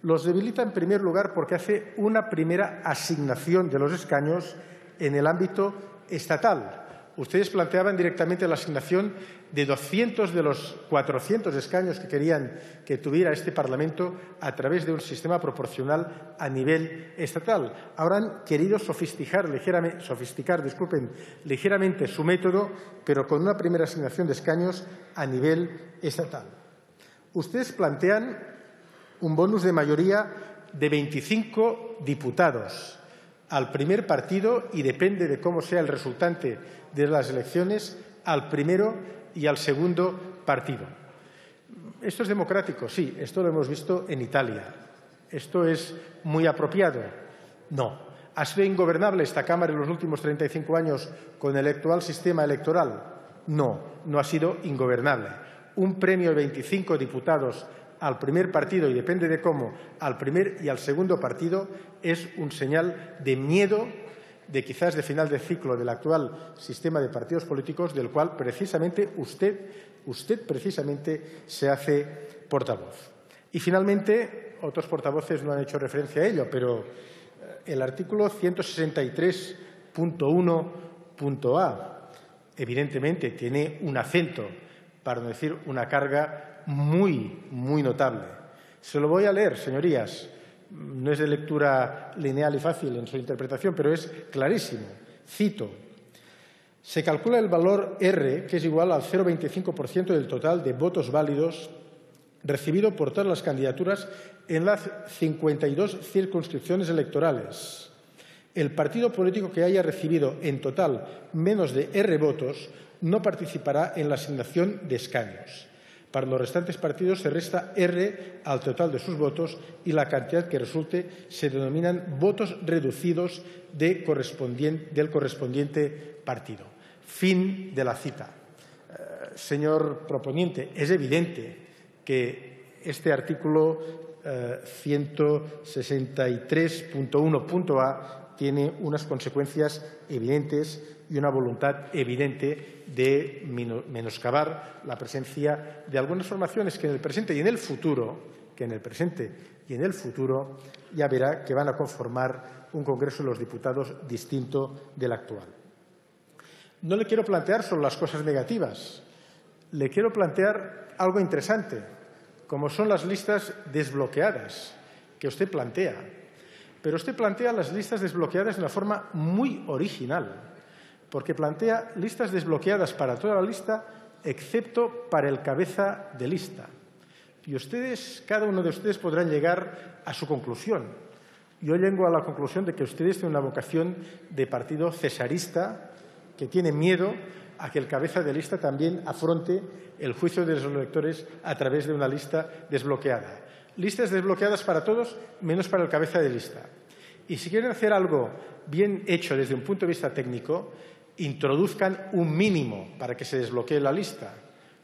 G: Los debilita en primer lugar porque hace una primera asignación de los escaños en el ámbito estatal, ustedes planteaban directamente la asignación de 200 de los 400 escaños que querían que tuviera este Parlamento a través de un sistema proporcional a nivel estatal. Ahora han querido sofisticar, ligeramente, ligeramente su método, pero con una primera asignación de escaños a nivel estatal. Ustedes plantean un bonus de mayoría de 25 diputados al primer partido y depende de cómo sea el resultante de las elecciones al primero y al segundo partido. ¿Esto es democrático? Sí, esto lo hemos visto en Italia. ¿Esto es muy apropiado? No. ¿Ha sido ingobernable esta Cámara en los últimos 35 años con el actual sistema electoral? No, no ha sido ingobernable. Un premio de 25 diputados al primer partido, y depende de cómo, al primer y al segundo partido, es un señal de miedo de quizás de final de ciclo del actual sistema de partidos políticos, del cual precisamente usted, usted precisamente se hace portavoz. Y finalmente, otros portavoces no han hecho referencia a ello, pero eh, el artículo 163.1.a evidentemente tiene un acento, para decir una carga muy, muy notable. Se lo voy a leer, señorías no es de lectura lineal y fácil en su interpretación, pero es clarísimo. Cito. Se calcula el valor R, que es igual al 0,25% del total de votos válidos recibido por todas las candidaturas en las 52 circunscripciones electorales. El partido político que haya recibido en total menos de R votos no participará en la asignación de escaños. Para los restantes partidos se resta R al total de sus votos y la cantidad que resulte se denominan votos reducidos del correspondiente partido. Fin de la cita. Eh, señor proponiente, es evidente que este artículo 163.1.a eh, tiene unas consecuencias evidentes y una voluntad evidente de menoscabar la presencia de algunas formaciones que en el presente y en el futuro, que en el presente y en el futuro ya verá que van a conformar un Congreso de los Diputados distinto del actual. No le quiero plantear solo las cosas negativas, le quiero plantear algo interesante, como son las listas desbloqueadas que usted plantea. Pero usted plantea las listas desbloqueadas de una forma muy original, porque plantea listas desbloqueadas para toda la lista, excepto para el cabeza de lista. Y ustedes, cada uno de ustedes podrán llegar a su conclusión. Yo llego a la conclusión de que ustedes tienen una vocación de partido cesarista que tiene miedo a que el cabeza de lista también afronte el juicio de los electores a través de una lista desbloqueada. Listas desbloqueadas para todos, menos para el cabeza de lista. Y si quieren hacer algo bien hecho desde un punto de vista técnico, introduzcan un mínimo para que se desbloquee la lista,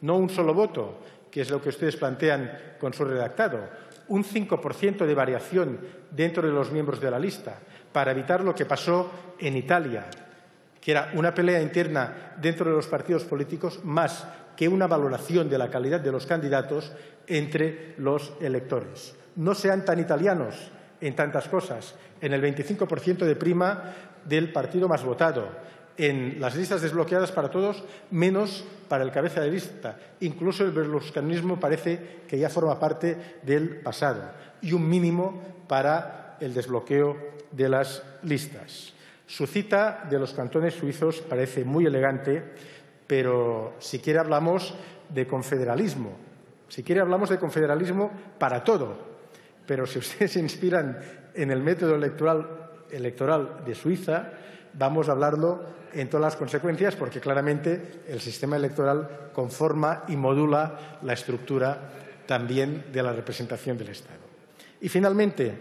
G: no un solo voto, que es lo que ustedes plantean con su redactado, un 5% de variación dentro de los miembros de la lista, para evitar lo que pasó en Italia, que era una pelea interna dentro de los partidos políticos más que una valoración de la calidad de los candidatos entre los electores. No sean tan italianos en tantas cosas, en el 25% de prima del partido más votado, en las listas desbloqueadas para todos, menos para el cabeza de lista. Incluso el berluscanismo parece que ya forma parte del pasado. Y un mínimo para el desbloqueo de las listas. Su cita de los cantones suizos parece muy elegante, pero si quiere hablamos de confederalismo. Si quiere hablamos de confederalismo para todo. Pero si ustedes se inspiran en el método electoral, electoral de Suiza, vamos a hablarlo en todas las consecuencias porque claramente el sistema electoral conforma y modula la estructura también de la representación del Estado. Y finalmente,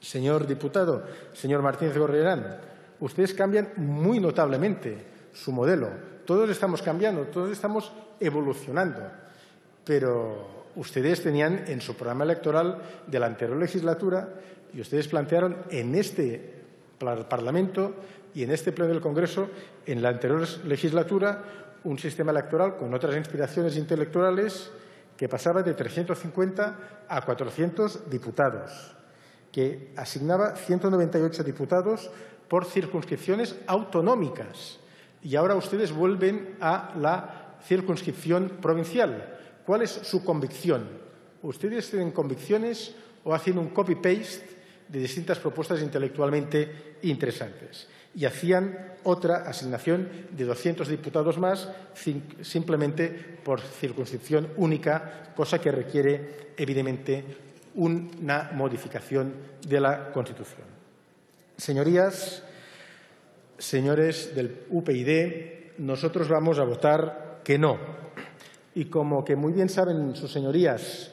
G: señor diputado, señor Martínez Gorrerán, ustedes cambian muy notablemente su modelo. Todos estamos cambiando, todos estamos evolucionando, pero ustedes tenían en su programa electoral de la anterior legislatura y ustedes plantearon en este Parlamento y en este Pleno del Congreso, en la anterior legislatura, un sistema electoral con otras inspiraciones intelectuales que pasaba de 350 a 400 diputados, que asignaba 198 diputados por circunscripciones autonómicas. Y ahora ustedes vuelven a la circunscripción provincial. ¿Cuál es su convicción? ¿Ustedes tienen convicciones o hacen un copy-paste de distintas propuestas intelectualmente interesantes? Y hacían otra asignación de 200 diputados más simplemente por circunscripción única, cosa que requiere, evidentemente, una modificación de la Constitución. Señorías, señores del UPyD, nosotros vamos a votar que no. Y como que muy bien saben sus señorías,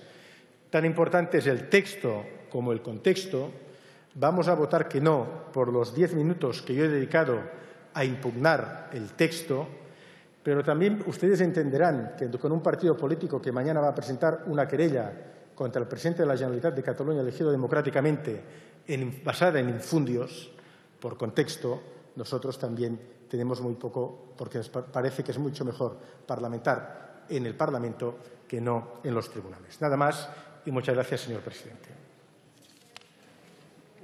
G: tan importante es el texto como el contexto, vamos a votar que no por los diez minutos que yo he dedicado a impugnar el texto, pero también ustedes entenderán que con un partido político que mañana va a presentar una querella contra el presidente de la Generalitat de Cataluña elegido democráticamente basada en infundios, por contexto, nosotros también tenemos muy poco, porque nos parece que es mucho mejor parlamentar en el Parlamento que no en los tribunales. Nada más y muchas gracias, señor presidente.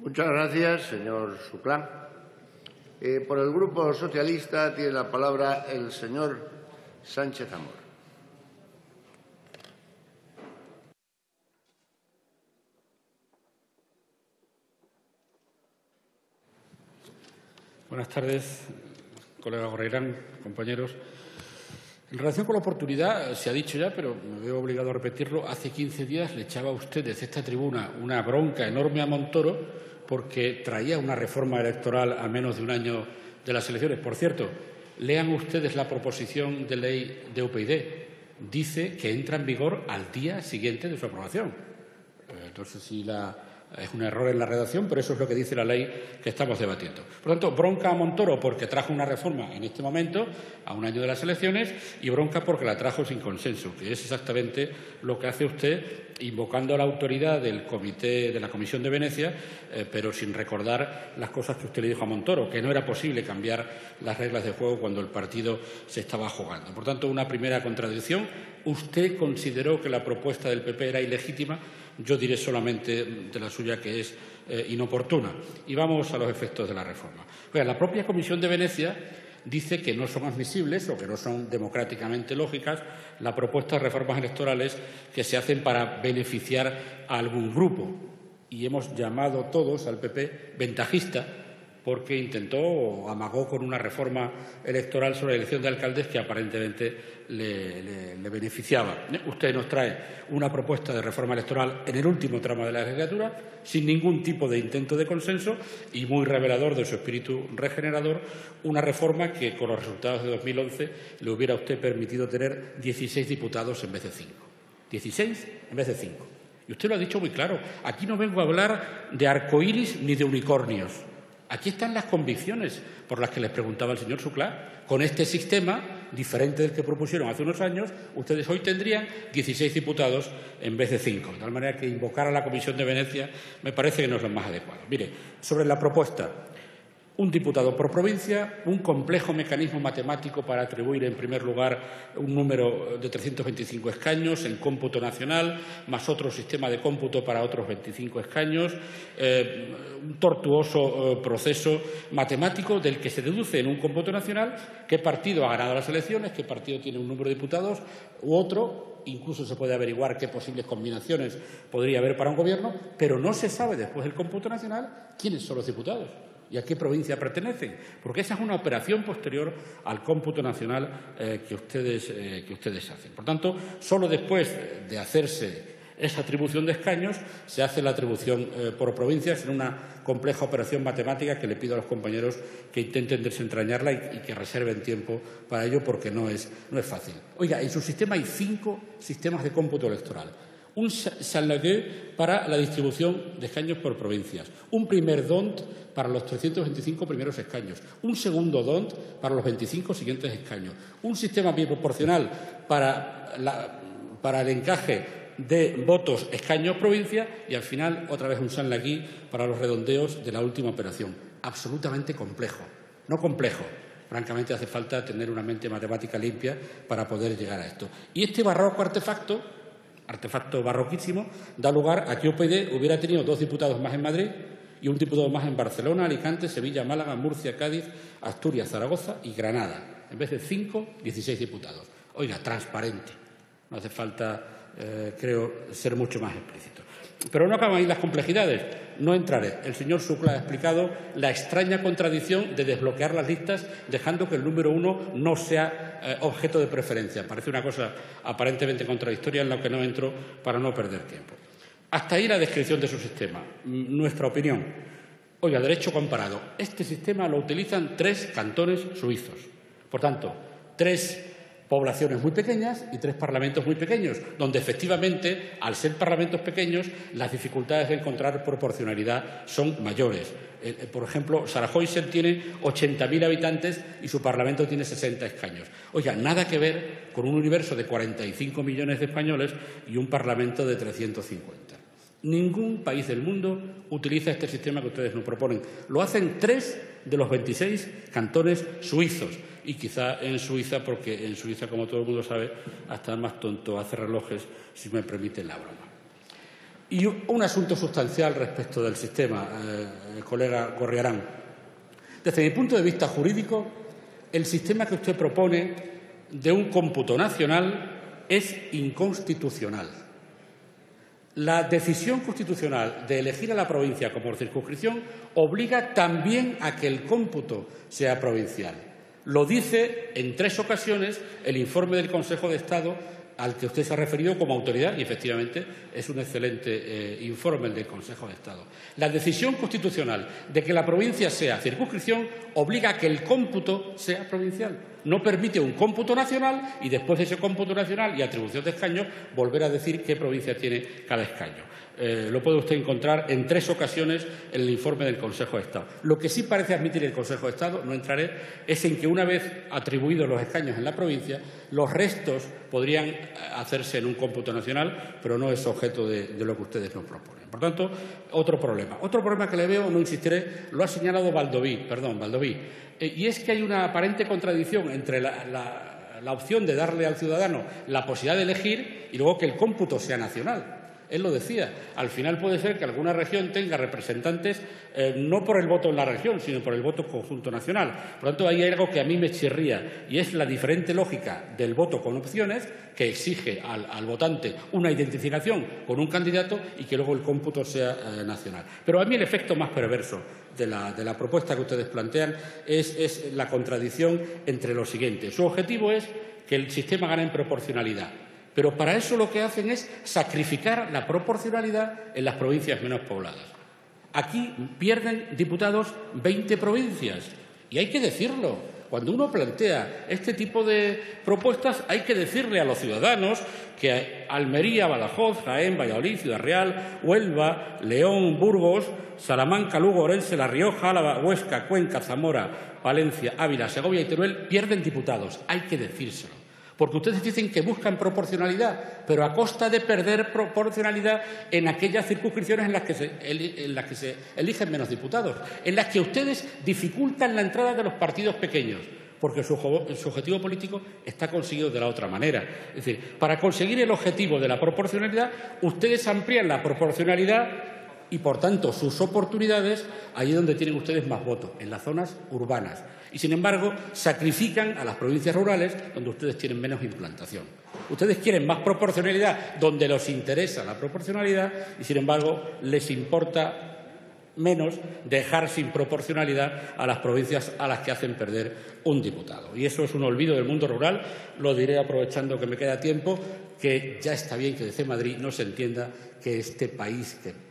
A: Muchas gracias, señor Suclán. Eh, por el Grupo Socialista tiene la palabra el señor Sánchez Amor.
H: Buenas tardes, colega Gorreirán, compañeros. En relación con la oportunidad, se ha dicho ya, pero me veo obligado a repetirlo, hace 15 días le echaba a usted desde esta tribuna una bronca enorme a Montoro porque traía una reforma electoral a menos de un año de las elecciones. Por cierto, lean ustedes la proposición de ley de UPyD. Dice que entra en vigor al día siguiente de su aprobación. Eh, entonces, si la es un error en la redacción, pero eso es lo que dice la ley que estamos debatiendo. Por tanto, bronca a Montoro porque trajo una reforma en este momento, a un año de las elecciones, y bronca porque la trajo sin consenso, que es exactamente lo que hace usted invocando la autoridad del comité de la Comisión de Venecia, eh, pero sin recordar las cosas que usted le dijo a Montoro, que no era posible cambiar las reglas de juego cuando el partido se estaba jugando. Por tanto, una primera contradicción. Usted consideró que la propuesta del PP era ilegítima yo diré solamente de la suya que es eh, inoportuna. Y vamos a los efectos de la reforma. la propia Comisión de Venecia dice que no son admisibles o que no son democráticamente lógicas las propuestas de reformas electorales que se hacen para beneficiar a algún grupo. y hemos llamado todos al PP ventajista porque intentó amagó con una reforma electoral sobre la elección de alcaldes que aparentemente le, beneficiaba. Usted nos trae una propuesta de reforma electoral en el último tramo de la legislatura, sin ningún tipo de intento de consenso y muy revelador de su espíritu regenerador, una reforma que con los resultados de 2011 le hubiera usted permitido tener 16 diputados en vez de 5. 16 en vez de 5. Y usted lo ha dicho muy claro. Aquí no vengo a hablar de arcoíris ni de unicornios. Aquí están las convicciones por las que les preguntaba el señor Suclá. Con este sistema, diferente del que propusieron hace unos años, ustedes hoy tendrían 16 diputados en vez de 5. De tal manera que invocar a la Comisión de Venecia me parece que no es lo más adecuado. Mire, sobre la propuesta, un diputado por provincia, un complejo mecanismo matemático para atribuir en primer lugar un número de 325 escaños en cómputo nacional, más otro sistema de cómputo para otros 25 escaños, eh, un tortuoso eh, proceso matemático del que se deduce en un cómputo nacional qué partido ha ganado las elecciones, qué partido tiene un número de diputados u otro, incluso se puede averiguar qué posibles combinaciones podría haber para un gobierno, pero no se sabe después del cómputo nacional quiénes son los diputados y a qué provincia pertenecen, porque esa es una operación posterior al cómputo nacional eh, que, ustedes, eh, que ustedes hacen. Por tanto, solo después de hacerse esa atribución de escaños se hace la atribución eh, por provincias en una compleja operación matemática que le pido a los compañeros que intenten desentrañarla y, y que reserven tiempo para ello porque no es, no es fácil. Oiga, en su sistema hay cinco sistemas de cómputo electoral un Salagueux para la distribución de escaños por provincias, un primer DONT para los 325 primeros escaños, un segundo DONT para los 25 siguientes escaños, un sistema biproporcional para, para el encaje de votos escaños provincia y al final otra vez un San para los redondeos de la última operación. Absolutamente complejo, no complejo. Francamente hace falta tener una mente matemática limpia para poder llegar a esto. Y este barroco artefacto artefacto barroquísimo, da lugar a que UPyD hubiera tenido dos diputados más en Madrid y un diputado más en Barcelona, Alicante, Sevilla, Málaga, Murcia, Cádiz, Asturias, Zaragoza y Granada. En vez de cinco, dieciséis diputados. Oiga, transparente. No hace falta, eh, creo, ser mucho más explícito. Pero no acaban ahí las complejidades. No entraré. El señor Sucla ha explicado la extraña contradicción de desbloquear las listas dejando que el número uno no sea eh, objeto de preferencia. Parece una cosa aparentemente contradictoria en la que no entro para no perder tiempo. Hasta ahí la descripción de su sistema. Nuestra opinión. Oiga, derecho comparado. Este sistema lo utilizan tres cantones suizos. Por tanto, tres poblaciones muy pequeñas y tres parlamentos muy pequeños, donde efectivamente, al ser parlamentos pequeños, las dificultades de encontrar proporcionalidad son mayores. Eh, eh, por ejemplo, Sarajevo tiene 80.000 habitantes y su parlamento tiene 60 escaños. Oiga, nada que ver con un universo de 45 millones de españoles y un parlamento de 350. Ningún país del mundo utiliza este sistema que ustedes nos proponen. Lo hacen tres de los 26 cantones suizos. Y quizá en Suiza, porque en Suiza, como todo el mundo sabe, hasta el más tonto hace relojes, si me permiten la broma. Y un asunto sustancial respecto del sistema, eh, colega Gorriarán. Desde mi punto de vista jurídico, el sistema que usted propone de un cómputo nacional es inconstitucional. La decisión constitucional de elegir a la provincia como circunscripción obliga también a que el cómputo sea provincial. Lo dice en tres ocasiones el informe del Consejo de Estado al que usted se ha referido como autoridad y efectivamente es un excelente eh, informe el del Consejo de Estado. La decisión constitucional de que la provincia sea circunscripción obliga a que el cómputo sea provincial. No permite un cómputo nacional y después de ese cómputo nacional y atribución de escaños volver a decir qué provincia tiene cada escaño. Eh, lo puede usted encontrar en tres ocasiones en el informe del Consejo de Estado. Lo que sí parece admitir el Consejo de Estado, no entraré, es en que una vez atribuidos los escaños en la provincia, los restos podrían hacerse en un cómputo nacional, pero no es objeto de, lo que ustedes nos proponen. Por tanto, otro problema. Otro problema que le veo, no insistiré, lo ha señalado Valdoví, perdón, eh, y es que hay una aparente contradicción entre la opción de darle al ciudadano la posibilidad de elegir y luego que el cómputo sea nacional. Él lo decía. Al final puede ser que alguna región tenga representantes eh, no por el voto en la región, sino por el voto conjunto nacional. Por lo tanto, hay algo que a mí me chirría y es la diferente lógica del voto con opciones que exige al, votante una identificación con un candidato y que luego el cómputo sea eh, nacional. Pero a mí el efecto más perverso de la, propuesta que ustedes plantean es la contradicción entre lo siguiente. Su objetivo es que el sistema gane en proporcionalidad. Pero para eso lo que hacen es sacrificar la proporcionalidad en las provincias menos pobladas. Aquí pierden diputados 20 provincias. Y hay que decirlo. Cuando uno plantea este tipo de propuestas, hay que decirle a los ciudadanos que Almería, Badajoz, Jaén, Valladolid, Ciudad Real, Huelva, León, Burgos, Salamanca, Lugo, Orense, La Rioja, Álava, Huesca, Cuenca, Zamora, Valencia, Ávila, Segovia y Teruel pierden diputados. Hay que decírselo. Porque ustedes dicen que buscan proporcionalidad, pero a costa de perder proporcionalidad en aquellas circunscripciones en las que se, eligen menos diputados, en las que ustedes dificultan la entrada de los partidos pequeños porque su, objetivo político está conseguido de la otra manera. Es decir, para conseguir el objetivo de la proporcionalidad, ustedes amplían la proporcionalidad y, por tanto, sus oportunidades allí donde tienen ustedes más votos, en las zonas urbanas y, sin embargo, sacrifican a las provincias rurales donde ustedes tienen menos implantación. Ustedes quieren más proporcionalidad donde les interesa la proporcionalidad y, sin embargo, les importa menos dejar sin proporcionalidad a las provincias a las que hacen perder un diputado. Y eso es un olvido del mundo rural. Lo diré aprovechando que me queda tiempo, que ya está bien que desde Madrid no se entienda que este país, que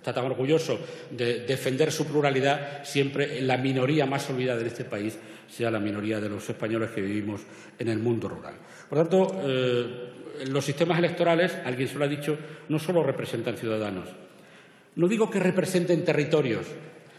H: está tan orgulloso de defender su pluralidad, siempre la minoría más olvidada en este país sea la minoría de los españoles que vivimos en el mundo rural. Por tanto, eh, los sistemas electorales, alguien se lo ha dicho, no solo representan ciudadanos. No digo que representen territorios,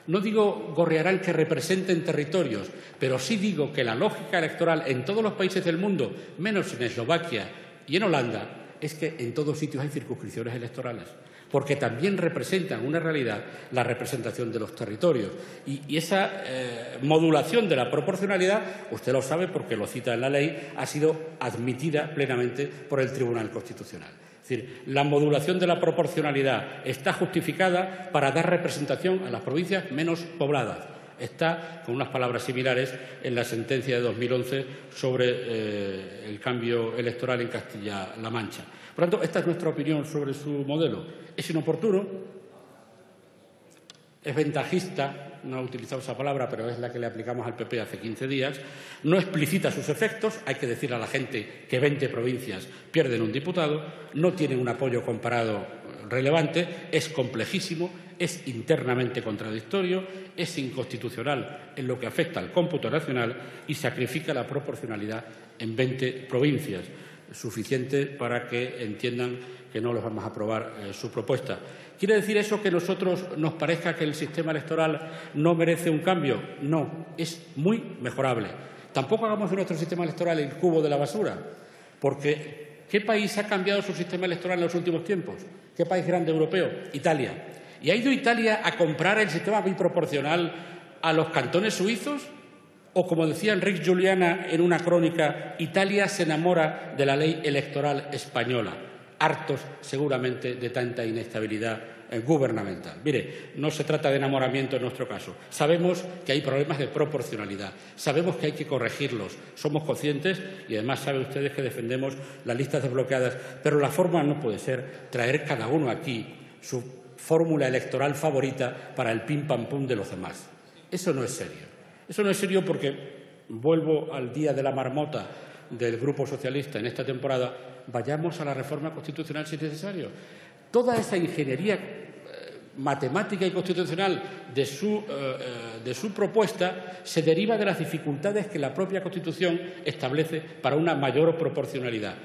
H: no digo Gorriarán que representen territorios, pero sí digo que la lógica electoral en todos los países del mundo, menos en Eslovaquia y en Holanda, es que en todos sitios hay circunscripciones electorales porque también representan una realidad la representación de los territorios. Y, esa eh, modulación de la proporcionalidad, usted lo sabe porque lo cita en la ley, ha sido admitida plenamente por el Tribunal Constitucional. Es decir, la modulación de la proporcionalidad está justificada para dar representación a las provincias menos pobladas. Está, con unas palabras similares, en la sentencia de 2011 sobre eh, el cambio electoral en Castilla-La Mancha. Por tanto, esta es nuestra opinión sobre su modelo. Es inoportuno, es ventajista, no he utilizado esa palabra, pero es la que le aplicamos al PP hace 15 días, no explicita sus efectos, hay que decir a la gente que 20 provincias pierden un diputado, no tiene un apoyo comparado relevante, es complejísimo, es internamente contradictorio, es inconstitucional en lo que afecta al cómputo nacional y sacrifica la proporcionalidad en 20 provincias suficiente para que entiendan que no les vamos a aprobar eh, su propuesta. ¿Quiere decir eso que nosotros nos parezca que el sistema electoral no merece un cambio? No, es muy mejorable. Tampoco hagamos de nuestro sistema electoral el cubo de la basura, porque ¿qué país ha cambiado su sistema electoral en los últimos tiempos? ¿Qué país grande europeo? Italia. ¿Y ha ido Italia a comprar el sistema biproporcional a los cantones suizos? O, como decía Enrique Juliana en una crónica, Italia se enamora de la ley electoral española, hartos seguramente de tanta inestabilidad eh, gubernamental. Mire, no se trata de enamoramiento en nuestro caso. Sabemos que hay problemas de proporcionalidad, sabemos que hay que corregirlos, somos conscientes y además saben ustedes que defendemos las listas desbloqueadas, pero la forma no puede ser traer cada uno aquí su fórmula electoral favorita para el pim pam pum de los demás. Eso no es serio. Eso no es serio porque, vuelvo al día de la marmota del Grupo Socialista en esta temporada, vayamos a la reforma constitucional si es necesario. Toda esa ingeniería eh, matemática y constitucional de su, eh, eh, de su, propuesta se deriva de las dificultades que la propia Constitución establece para una mayor proporcionalidad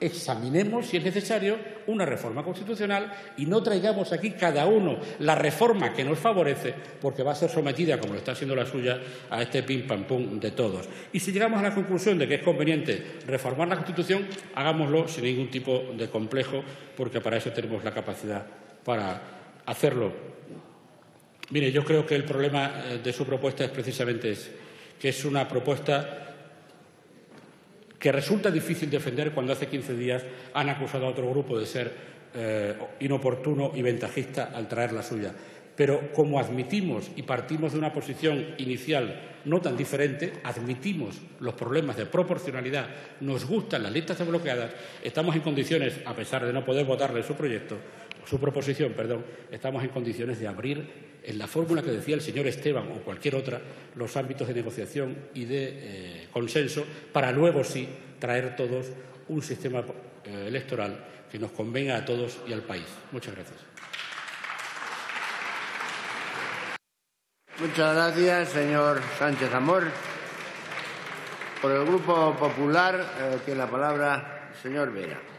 H: examinemos, si es necesario, una reforma constitucional y no traigamos aquí cada uno la reforma que nos favorece, porque va a ser sometida, como lo está haciendo la suya, a este pim pam pum de todos. Y si llegamos a la conclusión de que es conveniente reformar la Constitución, hagámoslo sin ningún tipo de complejo, porque para eso tenemos la capacidad para hacerlo. Mire, yo creo que el problema eh, de su propuesta es precisamente que es una propuesta que resulta difícil defender cuando hace 15 días han acusado a otro grupo de ser eh, inoportuno y ventajista al traer la suya. Pero como admitimos y partimos de una posición inicial no tan diferente, admitimos los problemas de proporcionalidad, nos gustan las listas desbloqueadas, estamos en condiciones, a pesar de no poder votarle su proyecto, su proposición, perdón, estamos en condiciones de abrir en la fórmula que decía el señor Esteban o cualquier otra los ámbitos de negociación y de eh, consenso para luego sí traer todos un sistema eh, electoral que nos convenga a todos y al país. Muchas gracias.
A: Muchas gracias, señor Sánchez Amor. Por el Grupo Popular eh, tiene la palabra el señor Vera.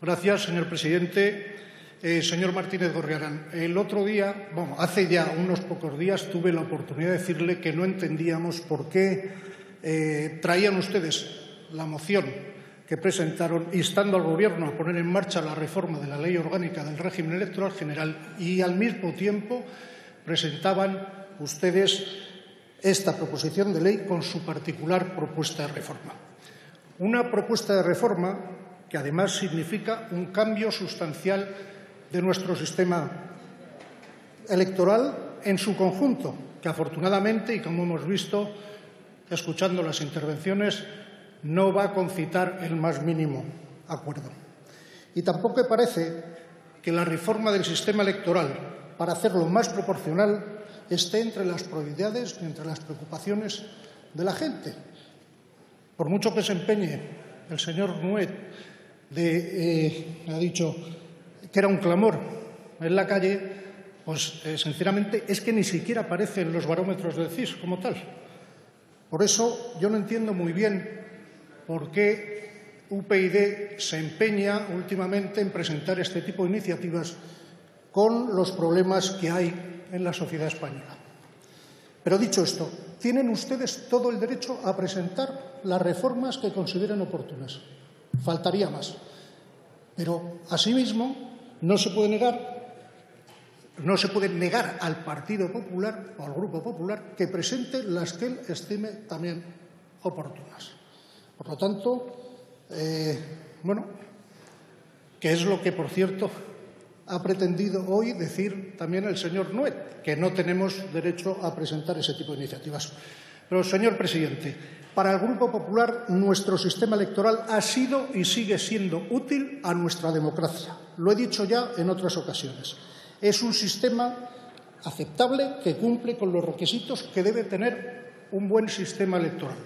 I: Gracias, señor presidente. Eh, señor Martínez Gorriarán, el otro día, bueno, hace ya unos pocos días, tuve la oportunidad de decirle que no entendíamos por qué eh, traían ustedes la moción que presentaron instando al Gobierno a poner en marcha la reforma de la Ley Orgánica del Régimen Electoral General y, al mismo tiempo, presentaban ustedes esta proposición de ley con su particular propuesta de reforma. Una propuesta de reforma que además significa un cambio sustancial de nuestro sistema electoral en su conjunto, que afortunadamente, y como hemos visto escuchando las intervenciones, no va a concitar el más mínimo acuerdo. Y tampoco parece que la reforma del sistema electoral, para hacerlo más proporcional, esté entre las prioridades, entre las preocupaciones de la gente. Por mucho que se empeñe el señor Nuet de, eh, ha dicho, que era un clamor en la calle, pues eh, sinceramente es que ni siquiera aparecen los barómetros del CIS como tal. Por eso yo no entiendo muy bien por qué UPyD se empeña últimamente en presentar este tipo de iniciativas con los problemas que hay en la sociedad española. Pero dicho esto, tienen ustedes todo el derecho a presentar las reformas que consideren oportunas. Faltaría más. Pero, asimismo, no se puede negar no se puede negar al Partido Popular o al Grupo Popular que presente las que él estime también oportunas. Por lo tanto, eh, bueno, que es lo que, por cierto, ha pretendido hoy decir también el señor Nuet, que no tenemos derecho a presentar ese tipo de iniciativas. Pero, señor presidente, para el Grupo Popular nuestro sistema electoral ha sido y sigue siendo útil a nuestra democracia. Lo he dicho ya en otras ocasiones. Es un sistema aceptable que cumple con los requisitos que debe tener un buen sistema electoral.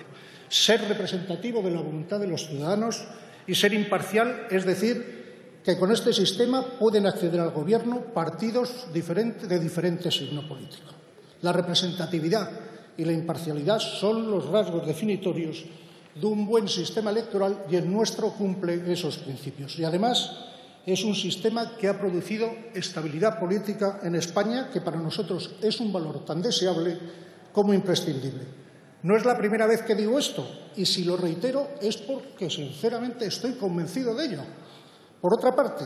I: Ser representativo de la voluntad de los ciudadanos y ser imparcial, es decir, que con este sistema pueden acceder al Gobierno partidos de diferente signo político. La representatividad y la imparcialidad son los rasgos definitorios de un buen sistema electoral y el nuestro cumple esos principios. Y además es un sistema que ha producido estabilidad política en España que para nosotros es un valor tan deseable como imprescindible. No es la primera vez que digo esto y si lo reitero es porque sinceramente estoy convencido de ello. Por otra parte,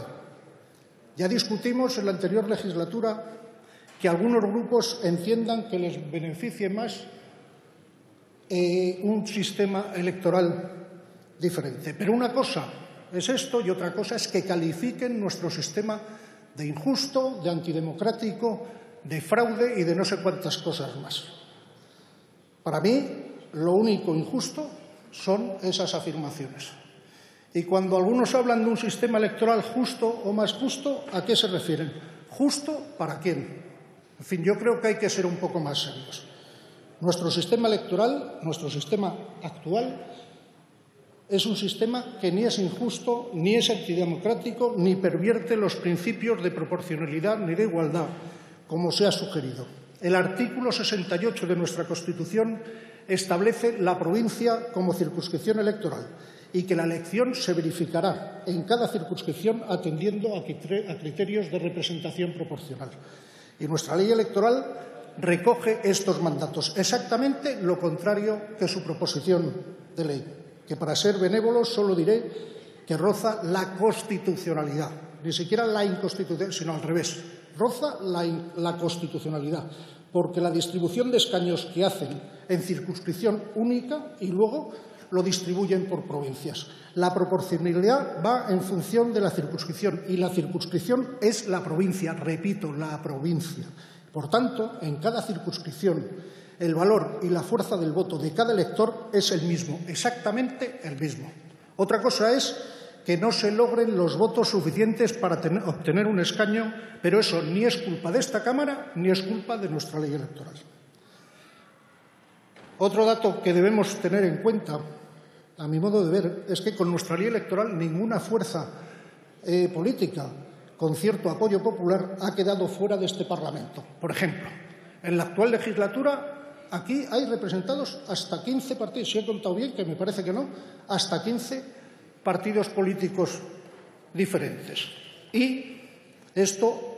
I: ya discutimos en la anterior legislatura que algunos grupos entiendan que les beneficie más eh, un sistema electoral diferente. Pero una cosa es esto y otra cosa es que califiquen nuestro sistema de injusto, de antidemocrático, de fraude y de no sé cuántas cosas más. Para mí, lo único injusto son esas afirmaciones. Y cuando algunos hablan de un sistema electoral justo o más justo, ¿a qué se refieren? ¿Justo para quién? En fin, yo creo que hay que ser un poco más serios. Nuestro sistema electoral, nuestro sistema actual, es un sistema que ni es injusto, ni es antidemocrático, ni pervierte los principios de proporcionalidad ni de igualdad, como se ha sugerido. El artículo 68 de nuestra Constitución establece la provincia como circunscripción electoral y que la elección se verificará en cada circunscripción atendiendo a criterios de representación proporcional. Y nuestra ley electoral recoge estos mandatos, exactamente lo contrario que su proposición de ley. que para ser benévolo solo diré que roza la constitucionalidad, ni siquiera la inconstitucionalidad, sino al revés, roza la, la constitucionalidad, porque la distribución de escaños que hacen en circunscripción única y luego lo distribuyen por provincias. La proporcionalidad va en función de la circunscripción y la circunscripción es la provincia, repito, la provincia. Por tanto, en cada circunscripción el valor y la fuerza del voto de cada elector es el mismo, exactamente el mismo. Otra cosa es que no se logren los votos suficientes para obtener un escaño, pero eso ni es culpa de esta Cámara ni es culpa de nuestra ley electoral. Otro dato que debemos tener en cuenta a mi modo de ver, es que con nuestra ley electoral ninguna fuerza eh, política con cierto apoyo popular ha quedado fuera de este Parlamento. Por ejemplo, en la actual legislatura aquí hay representados hasta 15 partidos, si he contado bien, que me parece que no, hasta 15 partidos políticos diferentes. Y esto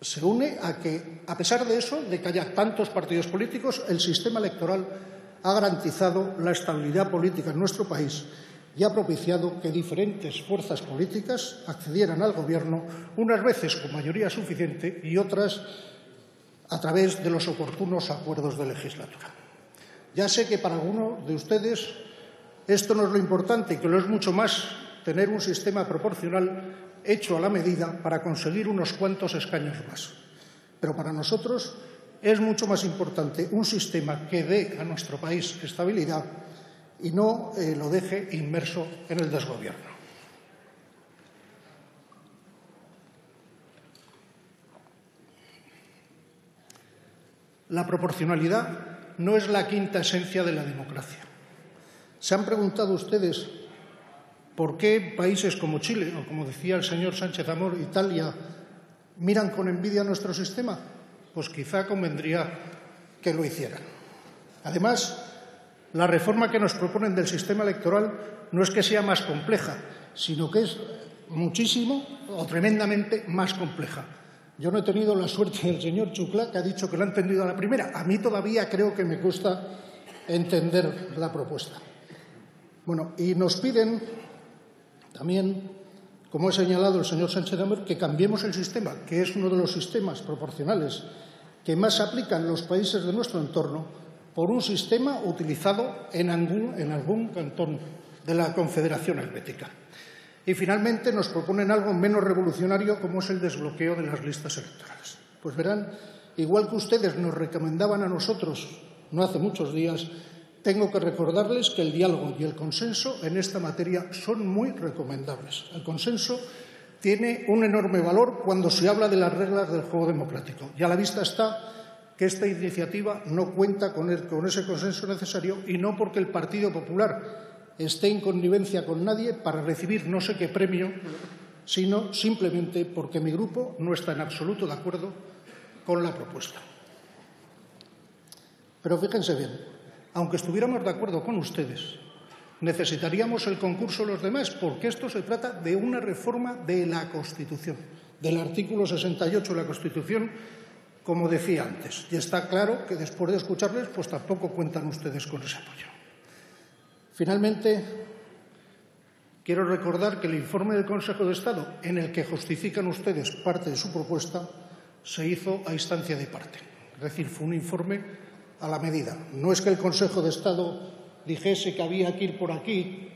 I: se une a que, a pesar de eso, de que haya tantos partidos políticos, el sistema electoral ha garantizado la estabilidad política en nuestro país y ha propiciado que diferentes fuerzas políticas accedieran al Gobierno, unas veces con mayoría suficiente y otras a través de los oportunos acuerdos de legislatura. Ya sé que para algunos de ustedes esto no es lo importante, que lo es mucho más tener un sistema proporcional hecho a la medida para conseguir unos cuantos escaños más. Pero para nosotros es mucho más importante un sistema que dé a nuestro país estabilidad y no eh, lo deje inmerso en el desgobierno. La proporcionalidad no es la quinta esencia de la democracia. ¿Se han preguntado ustedes por qué países como Chile o, como decía el señor Sánchez Amor, Italia, miran con envidia nuestro sistema? Pues quizá convendría que lo hicieran. Además, la reforma que nos proponen del sistema electoral no es que sea más compleja, sino que es muchísimo o tremendamente más compleja. Yo no he tenido la suerte del señor Chucla, que ha dicho que lo ha entendido a la primera. A mí todavía creo que me cuesta entender la propuesta. Bueno, y nos piden también como ha señalado el señor Sánchez Amer, que cambiemos el sistema, que es uno de los sistemas proporcionales que más aplican los países de nuestro entorno, por un sistema utilizado en algún, en algún cantón de la Confederación Helvética. Y finalmente nos proponen algo menos revolucionario como es el desbloqueo de las listas electorales. Pues verán, igual que ustedes nos recomendaban a nosotros no hace muchos días tengo que recordarles que el diálogo y el consenso en esta materia son muy recomendables. El consenso tiene un enorme valor cuando se habla de las reglas del juego democrático. Y a la vista está que esta iniciativa no cuenta con, ese consenso necesario y no porque el Partido Popular esté en connivencia con nadie para recibir no sé qué premio, sino simplemente porque mi grupo no está en absoluto de acuerdo con la propuesta. Pero fíjense bien, aunque estuviéramos de acuerdo con ustedes, necesitaríamos el concurso de los demás, porque esto se trata de una reforma de la Constitución, del artículo 68 de la Constitución, como decía antes. Y está claro que después de escucharles, pues tampoco cuentan ustedes con ese apoyo. Finalmente, quiero recordar que el informe del Consejo de Estado, en el que justifican ustedes parte de su propuesta, se hizo a instancia de parte. Es decir, fue un informe a la medida. No es que el Consejo de Estado dijese que había que ir por aquí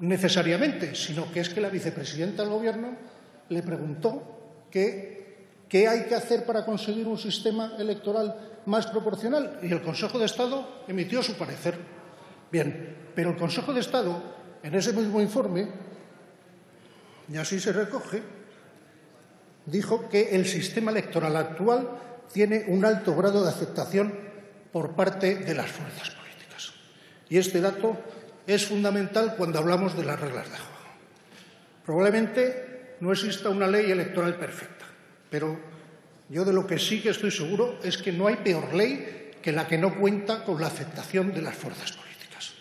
I: necesariamente, sino que es que la vicepresidenta del Gobierno le preguntó qué hay que hacer para conseguir un sistema electoral más proporcional y el Consejo de Estado emitió su parecer. Bien, pero el Consejo de Estado, en ese mismo informe, y así se recoge, dijo que el sistema electoral actual tiene un alto grado de aceptación por parte de las fuerzas políticas. Y este dato es fundamental cuando hablamos de las reglas de juego. Probablemente no exista una ley electoral perfecta, pero yo de lo que sí que estoy seguro es que no hay peor ley que la que no cuenta con la aceptación de las fuerzas políticas.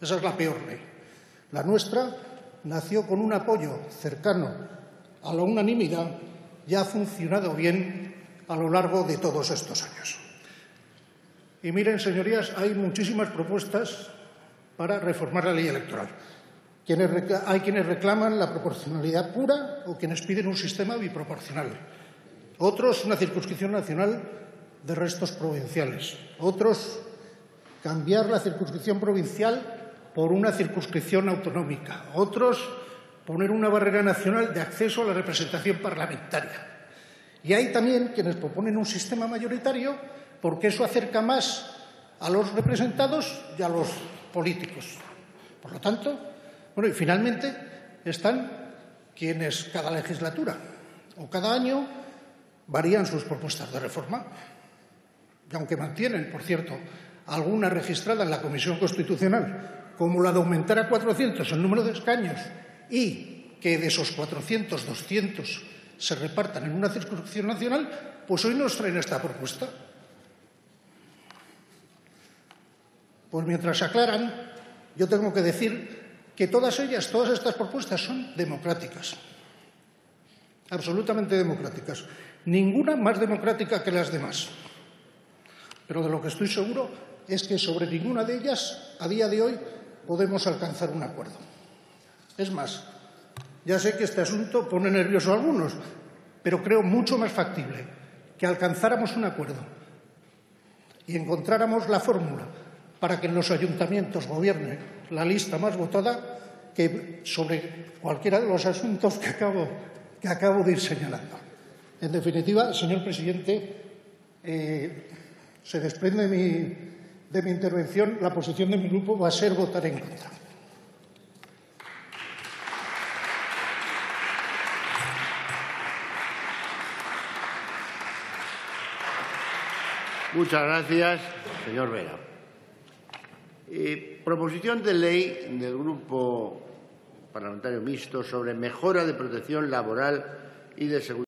I: Esa es la peor ley. La nuestra nació con un apoyo cercano a la unanimidad y ha funcionado bien a lo largo de todos estos años. Y miren, señorías, hay muchísimas propuestas para reformar la ley electoral. hay quienes reclaman la proporcionalidad pura o quienes piden un sistema biproporcional. Otros una circunscripción nacional de restos provinciales. Otros cambiar la circunscripción provincial por una circunscripción autonómica. Otros poner una barrera nacional de acceso a la representación parlamentaria. Y hay también quienes proponen un sistema mayoritario porque eso acerca más a los representados y a los políticos. Por lo tanto, bueno, y finalmente están quienes cada legislatura o cada año varían sus propuestas de reforma. Y aunque mantienen, por cierto, alguna registrada en la Comisión Constitucional, como la de aumentar a 400 el número de escaños y que de esos 400, 200 se repartan en una circunscripción nacional, pues hoy nos traen esta propuesta. Pues mientras se aclaran, yo tengo que decir que todas ellas, todas estas propuestas son democráticas, absolutamente democráticas, ninguna más democrática que las demás. Pero de lo que estoy seguro es que sobre ninguna de ellas, a día de hoy, podemos alcanzar un acuerdo. Es más, ya sé que este asunto pone nervioso a algunos, pero creo mucho más factible que alcanzáramos un acuerdo y encontráramos la fórmula para que en los ayuntamientos gobierne la lista más votada que sobre cualquiera de los asuntos que acabo, que acabo de ir señalando. En definitiva, señor presidente, eh, se desprende de mi, de mi intervención, la posición de mi grupo va a ser votar en contra.
A: Muchas gracias, señor Vera. Eh, proposición de ley del Grupo Parlamentario Mixto sobre mejora de protección laboral y de seguridad.